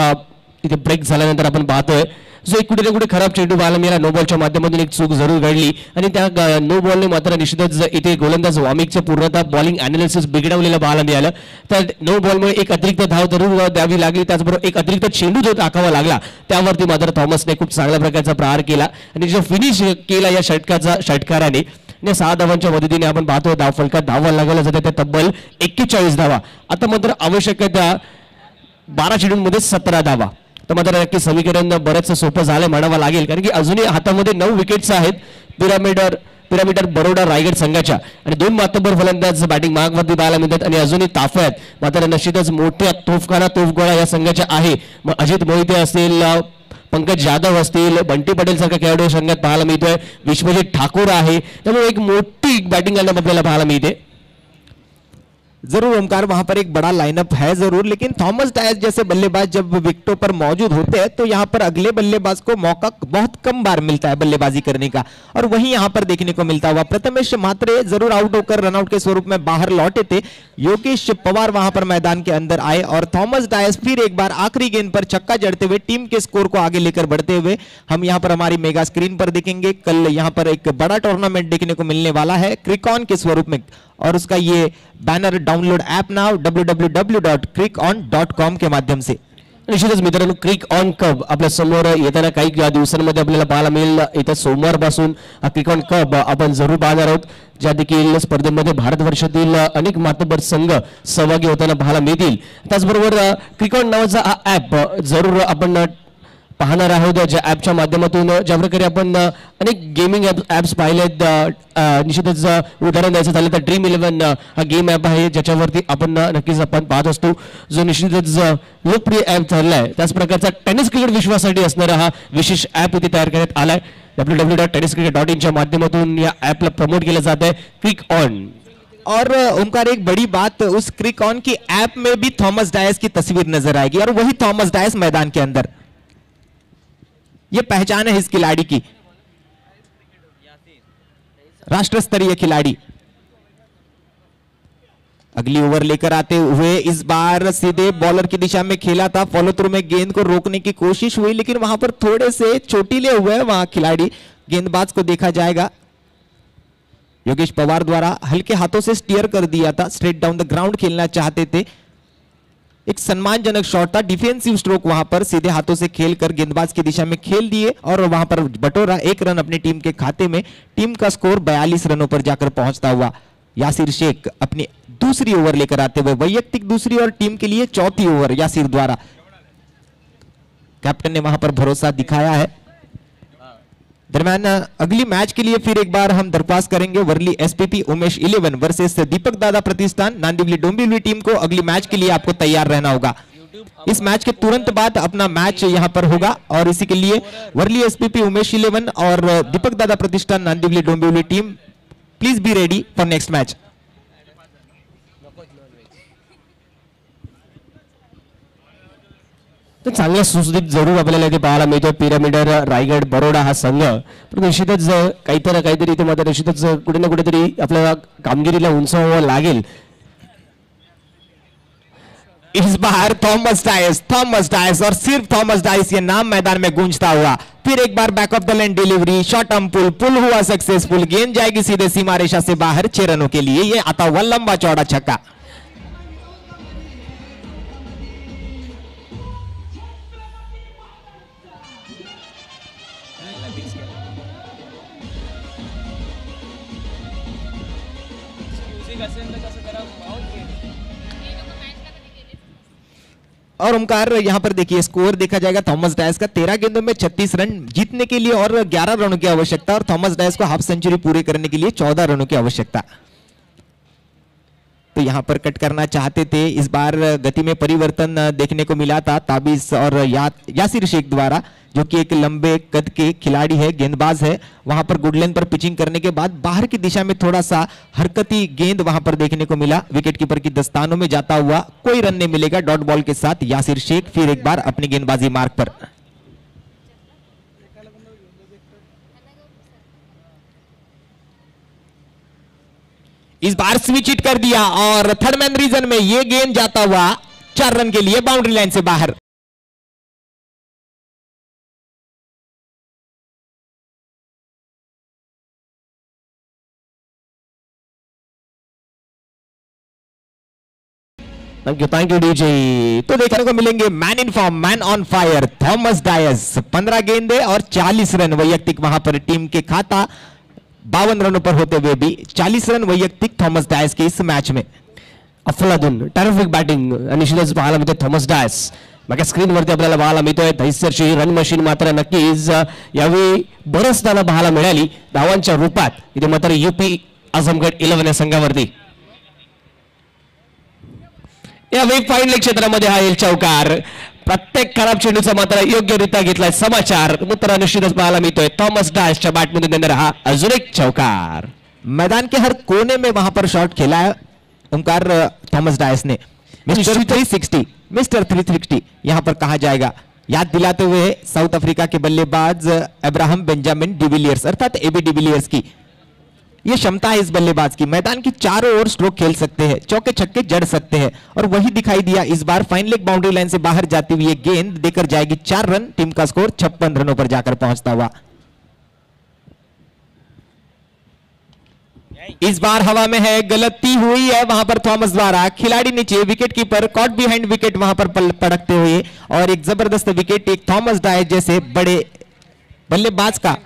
तिथे ब्रेक झाल्यानंतर आपण पाहतोय. जो एक कुठे ना कुठे खराब चेंडू पाहायला मिळाला. नो बॉलच्या माध्यमातून एक चूक जरूर घडली. आणि त्या नो बॉलने मात्र निश्चितच इथे गोलंदाज वामिकच्या पूर्णतः बॉलिंग अनालिसिस बिघडवलेलं पाहायला मिळालं. तर नो बॉलमुळे एक अतिरिक्त धाव जरूर द्यावी लागली. त्याचबरोबर एक अतिरिक्त चेंडू जो टाकावा लागला त्यावरती मात्र थॉमसने खूप चांगल्या प्रकारचा प्रहार केला. आणि जो फिनिश केला या षटकाचा षटकाराने या सहा धावांच्या मदतीने आपण पाहतो धाव फलकात धावा लागायला जाते त्या तब्बल एक्केचाळीस धावा. आता मात्र आवश्यक आहे त्या बारा चेंडूंमध्ये सतरा धावा. तर मात्र नक्की समीकरण बरंच सोपं झालं म्हणावं लागेल. कारण की अजूनही हातामध्ये नऊ विकेट्स आहेत पिरामिडर पिरामिडर बरोडा रायगड संघाच्या. आणि दोन मातबर फलंदाज बॅटिंग मागमध्ये पाहायला मिळतात आणि अजूनही ताफ्यात मात्र निश्चितच मोठ्या तोफखाना तोफगोळा या संघाच्या आहे. मग अजित मोहिते असतील पंकज जाधव असतील बंटी पटेल सारख्या खेळाडू संघात पाहायला मिळतोय. विश्वजित ठाकूर आहे. त्यामुळे एक मोठी बॅटिंग आपल्याला पाहायला मिळते. ज़रूर, ओमकार, वहाँ पर एक बड़ा लाइनअप है ज़रूर, लेकिन थॉमस डायस जैसे बल्लेबाज जब विकेटों पर मौजूद होते हैं तो यहाँ पर अगले बल्लेबाज को मौका बहुत कम बार मिलता है बल्लेबाजी करने का। और वही यहाँ पर देखने को मिलता हुआ प्रथमेश मात्रे ज़रूर आउट होकर रनआउट के स्वरूप में बाहर लौटे थे। योगेश पवार वहाँ पर मैदान के अंदर आए और थॉमस डायस फिर एक बार आखिरी गेंद पर छक्का जड़ते हुए टीम के स्कोर को आगे लेकर बढ़ते हुए हम यहाँ पर हमारी मेगा स्क्रीन पर देखेंगे। कल यहाँ पर एक बड़ा टूर्नामेंट देखने को मिलने वाला है, क्रिकॉन के स्वरूप में। और उसका ये banner download app now www.crickon.com के माध्यम से। निश्चितच मित्रांनो क्रिक ऑन कप आपल्यासमोर येताना काही दिवसांमध्ये आपल्याला पाहायला मिळेल. येत्या सोमवारपासून हा क्रिक ऑन कप आपण जरूर पाहणार आहोत. ज्या देखील स्पर्धेमध्ये भारतवर्षातील अनेक मातबर संघ सहभागी होताना पाहायला मिळतील. त्याचबरोबर क्रिकॉन नावाचा हा ॲप जरूर आपण पाहणार आहोत ज्या ॲपच्या माध्यमातून. ज्या प्रकारे आपण अनेक गेमिंग ॲप ॲप्स पाहिले आहेत. निश्चितच उदाहरण द्यायचं झालं तर ड्रीम इलेव्हन हा गेम ॲप आहे ज्याच्यावरती आपण नक्कीच आपण पाहत असतो. जो निश्चितच लोकप्रिय ॲप ठरला आहे त्याच प्रकारचा टेनिस क्रिकेट विश्वासाठी असणारा हा विशेष ॲप इथे तयार करण्यात आला आहे W W dot tennis cricket dot इनच्या माध्यमातून या ॲपला प्रमोट केलं जात आहे. क्विक ऑन और ओमकार एक बड़ी बात उस क्रिक ऑन की ऐप में भी थॉमस डायस की तस्वीर नजर आएगी और वही थॉमस डायस मैदान के अंदर। ये पहचान है इस खिलाड़ी की। राष्ट्र स्तरीय खिलाड़ी। अगली ओवर लेकर आते हुए इस बार सीधे बॉलर की दिशा में खेला था। फॉलो थ्रू में गेंद को रोकने की कोशिश हुई, लेकिन वहाँ पर थोड़े से चोटीले हुए वहाँ खिलाड़ी। गेंदबाज को देखा जाएगा। योगेश पवार द्वारा हल्के हाथों से स्टीयर कर दिया था। स्ट्रेट डाउन द ग्राउंड खेलना चाहते थे। एक सम्मानजनक शॉट था। डिफेंसिव स्ट्रोक वहाँ पर सीधे हाथों से खेलकर गेंदबाज की दिशा में खेल दिए और वहाँ पर बटोरा एक रन अपनी टीम के खाते में टीम का स्कोर 42 रनों पर जाकर पहुँचता हुआ। यासिर शेख अपनी दूसरी ओवर लेकर आते हुए वैयक्तिक दूसरी और टीम के लिए चौथी ओवर यासिर द्वारा। कैप्टन ने वहाँ पर भरोसा दिखाया है। दरम्यान, अगली मैच के लिए फिर एक बार हम दरख्वास्त करेंगे Worli SPP Umesh eleven versus Deepak Dada Pratishthan. Nandivali Dombivli team को अगली मैच के लिए आपको तैयार रहना होगा। इस मैच के तुरंत बाद अपना मैच यहाँ पर होगा और इसी के लिए वर्ली एसपीपी उमेश इलेवन और Deepak Dada Pratishthan, Nandivali Dombivli team please be ready for next match तर चांगल्या सुस्थितीत जरूर आपल्याला इथे पाहायला मिळतो पिरामिडर रायगड बरोडा हा संघ. पण निश्चितच काहीतरी काहीतरी इथे मात्र निश्चितच कुठे ना कुठेतरी आपल्याला कामगिरीला उंचावावं लागेल. इस बार थॉमस डाइस थॉमस डाइस और सिर्फ थॉमस डाइस ये नाम मैदान में गूंजता हुआ। फिर एक बार back of the line delivery short um pull pull हुआ सक्सेसफुल गेंद जाएगी सीधे सीमा रेशा से बाहर छह रनों के लिए। ये आता हुआ लंबा चौड़ा छक्का। और ओमकार, यहाँ पर देखिए स्कोर देखा जाएगा, थॉमस डायस का तेरह गेंदों में 36 रन जीतने के लिए और 11 रनों की आवश्यकता और थॉमस डायस को हाफ़ सेंचुरी पूरी करने के लिए 14 रनों की आवश्यकता। तो यहाँ पर कट करना चाहते थे। इस बार गति में परिवर्तन देखने को मिला था ताबिस और या, यासिर शेख द्वारा जो कि एक लंबे कद के खिलाड़ी है गेंदबाज है। वहाँ पर गुडलेन पर पिचिंग करने के बाद बाहर की दिशा में थोड़ा सा हरकती गेंद वहाँ पर देखने को मिला। विकेट कीपर की दस्तानों में जाता हुआ कोई रन नहीं मिलेगा। डॉट बॉल के साथ यासिर शेख फिर एक बार अपनी गेंदबाजी मार्ग पर। इस बार स्विच हिट कर दिया और थर्ड मैन रीजन में यह गेंद जाता हुआ चार रन के लिए बाउंड्री लाइन से बाहर। Thank you thank you DJ तो देखने को मिलेंगे man in form man on fire Thomas Dias पंद्रह गेंदे और चालीस रन वैयक्तिक वहाँ पर टीम के खाता। बावन रनों पर होते हुए भी चालीस रन वैयक्तिक थॉमस डायस के इस मैच में। अफलादून टर्फिक बॅटिंग निश्चितच पाहायला मिळते थॉमस डायस। मागे स्क्रीनवरती आपल्याला पाहायला मिळतोय धैसरची रन मशीन मात्र नक्कीच यावेळी बरंच त्यांना पाहायला मिळाली. धावांच्या रूपात इथे मात्र युपी आझमगड इलेव्हन या संघावरती. यावेळी फाईन क्षेत्रामध्ये हा येईल चौकार. प्रत्येक खराब चेंडूचा मात्र योग्यरित्या घेतलाय समाचार. मात्र निश्चितच पाहायला मिळतोय. थॉमस डायसच्या बॅटमधून देणार हा अजून एक चौकार. मैदान के हर कोने में वहाँ पर शॉट खेला है ओमकार अ, थॉमस डायस ने. Mister three sixty mister three sixty यहाँ पर कहा जाएगा. याद दिलाते हुए साउथ अफ्रीका के बल्लेबाज अब्राहम बेंजामिन डिविलियर्स अर्थात एबी डिविलियर्स की ये क्षमता है इस बल्लेबाज की। मैदान की चारों ओर स्ट्रोक खेल सकते हैं, चौके छक्के जड़ सकते हैं और वही दिखाई दिया इस बार फाइन लेग बाउंड्री लाइन से बाहर जाती हुई गेंद देकर जाएगी चार रन, टीम का स्कोर छप्पन रनों पर जाकर पहुँचता हुआ। इस बार हवा में है, गलती हुई है वहाँ पर थॉमस द्वारा। खिलाड़ी नीचे wicket keeper caught behind wicket वहाँ पर पड़कते हुए और एक ज़बरदस्त विकेट एक थॉमस डायर जैसे बड़े बल्लेबाज का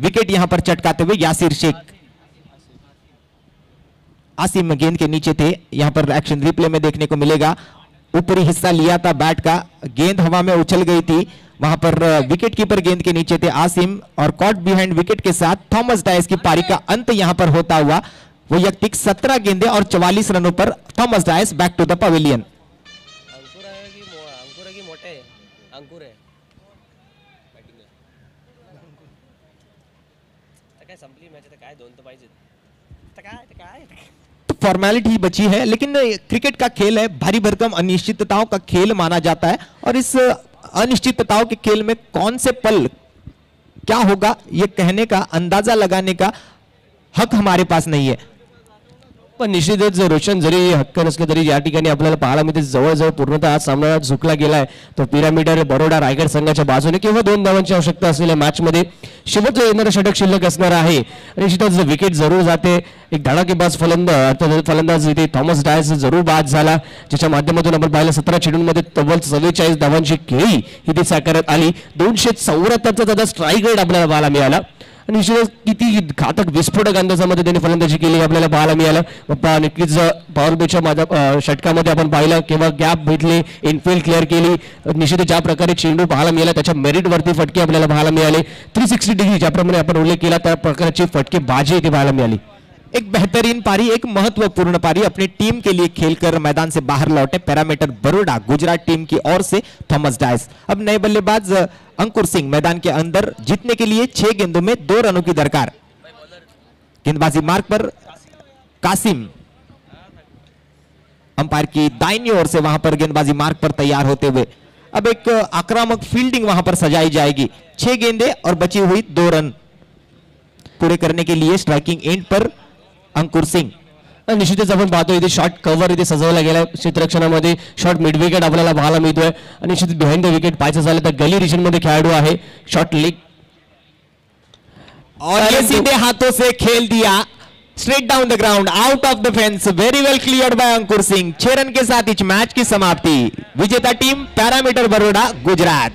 विकेट यहाँ पर चटकाते हुए यासिर शेख आसिम गेंद के नीचे थे। यहाँ पर एक्शन रिप्ले में देखने को मिलेगा। ऊपरी हिस्सा लिया था बैट का। गेंद हवा में उछल गई थी। वहाँ पर विकेट कीपर गेंद के नीचे थे आसिम और कॉट बिहाइंड विकेट के साथ थॉमस डायस की पारी का अंत यहाँ पर होता हुआ, वो यक्तिक सत्रह गेंदे और 44 रनों पर Thomas Dias back to the pavilion formality ही बची है, लेकिन क्रिकेट का खेल है, भारी भरकम अनिश्चितताओं का खेल माना जाता है। और इस अनिश्चितताओं के खेल में कौन से पल क्या होगा, ये कहने का, अंदाज़ा लगाने का हक हमारे पास नहीं है। पण निश्चितच रोशन जरी हक्क नसले तरी या ठिकाणी आपल्याला पाहायला मिळते जवळजवळ पूर्णतः हा सामना झुकला गेलाय. तो पिरामिडर बरोडा रायगड संघाच्या बाजूने किंवा दोन धावांची आवश्यकता असलेल्या मॅचमध्ये शेवटचं येणारं षटक शिल्लक असणार आहे. आणि निश्चितच विकेट जरूर जाते. एक धडाकेबाज फलंदाज अर्थात फलंदाज इथे थॉमस डायस जरूर बाद झाला. ज्याच्या माध्यमातून आपण पाहिलं सतरा चेंडूंमध्ये तब्बल चव्वेचाळीस धावांची खेळी ही साकारत आली. दोनशे चौऱ्याहत्तरचा त्याचा स्ट्राईक रेट आपल्याला पाहायला मिळाला. आणि निश्चितच किती घातक विस्फोटक अंदाजामध्ये त्यांनी फलंदाजी केली आपल्याला पाहायला मिळालं. पप्पा नक्कीच पॉवर बेच्या माझ्या षटकामध्ये आपण पाहिलं किंवा गॅप भेटले इनफिल्ड क्लिअर केली. निश्चितच ज्या प्रकारे चेंडू पाहायला मिळाला त्याच्या मेरिटवरती फटके आपल्याला पाहायला मिळाले. थ्री सिक्स्टी डिग्री ज्याप्रमाणे आपण उल्लेख केला त्या प्रकारची फटके बाजी इथे पाहायला मिळाली. एक बेहतरीन पारी, एक महत्वपूर्ण पारी अपनी टीम के लिए खेलकर मैदान से बाहर लौटे पैरामीटर बरोडा, गुजरात टीम की ओर से थॉमस डायस। अब नए बल्लेबाज अंकुर सिंह मैदान के अंदर जीतने के लिए छह गेंदों में दो रनों की दरकार। गेंदबाजी मार्ग पर कासिम अंपायर की दाइनी ओर से वहाँ पर गेंदबाजी मार्ग पर तैयार होते हुए। अब एक आक्रामक फील्डिंग वहाँ पर सजाई जाएगी। छह गेंदे और बची हुई दो रन। पूरे करने के लिए स्ट्राइकिंग एंड पर अंकुर सिंह. आणि निश्चितच आपण पाहतो इथे शॉर्ट कव्हर इथे सजवला गेला क्षेत्ररक्षणामध्ये शॉर्ट मिड विकेट आपल्याला पाहायला मिळतोय. आणि निश्चित बिहाइंड द विकेट पाहायचं झालं तर गली रिजन मध्ये खेळाडू आहे. शॉर्ट लेग और ये सीधे हाथों से खेल दिया. Straight down the ground out of the fence very well clear by Ankur Singh. छह रन के साथ इस मैच की समाप्ति. विजेता team parameter Baroda Gujarat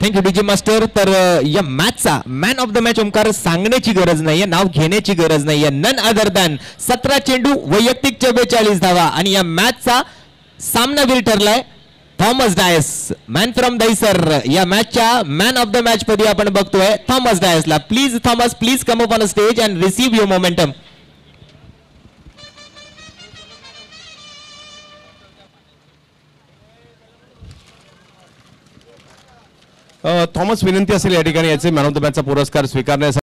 thank you DJ master तर या मॅचचा man of the match Omkar सांगण्याची गरज नाहीये नाव घेण्याची गरज नाहीये. नन अदर दॅन सतरा चेंडू वैयक्तिक चव्वेचाळीस धावा आणि या मॅचचा सामनावीर ठरलाय Thomas Dias man from Dahisar या मॅचच्या मॅन ऑफ द मॅच पदी आपण बघतोय Thomas डायसला. Please Thomas please come up on stage and receive your momentum Thomas विनंती असेल या ठिकाणी याचे मॅन ऑफ द मॅचचा पुरस्कार स्वीकारण्यासाठी.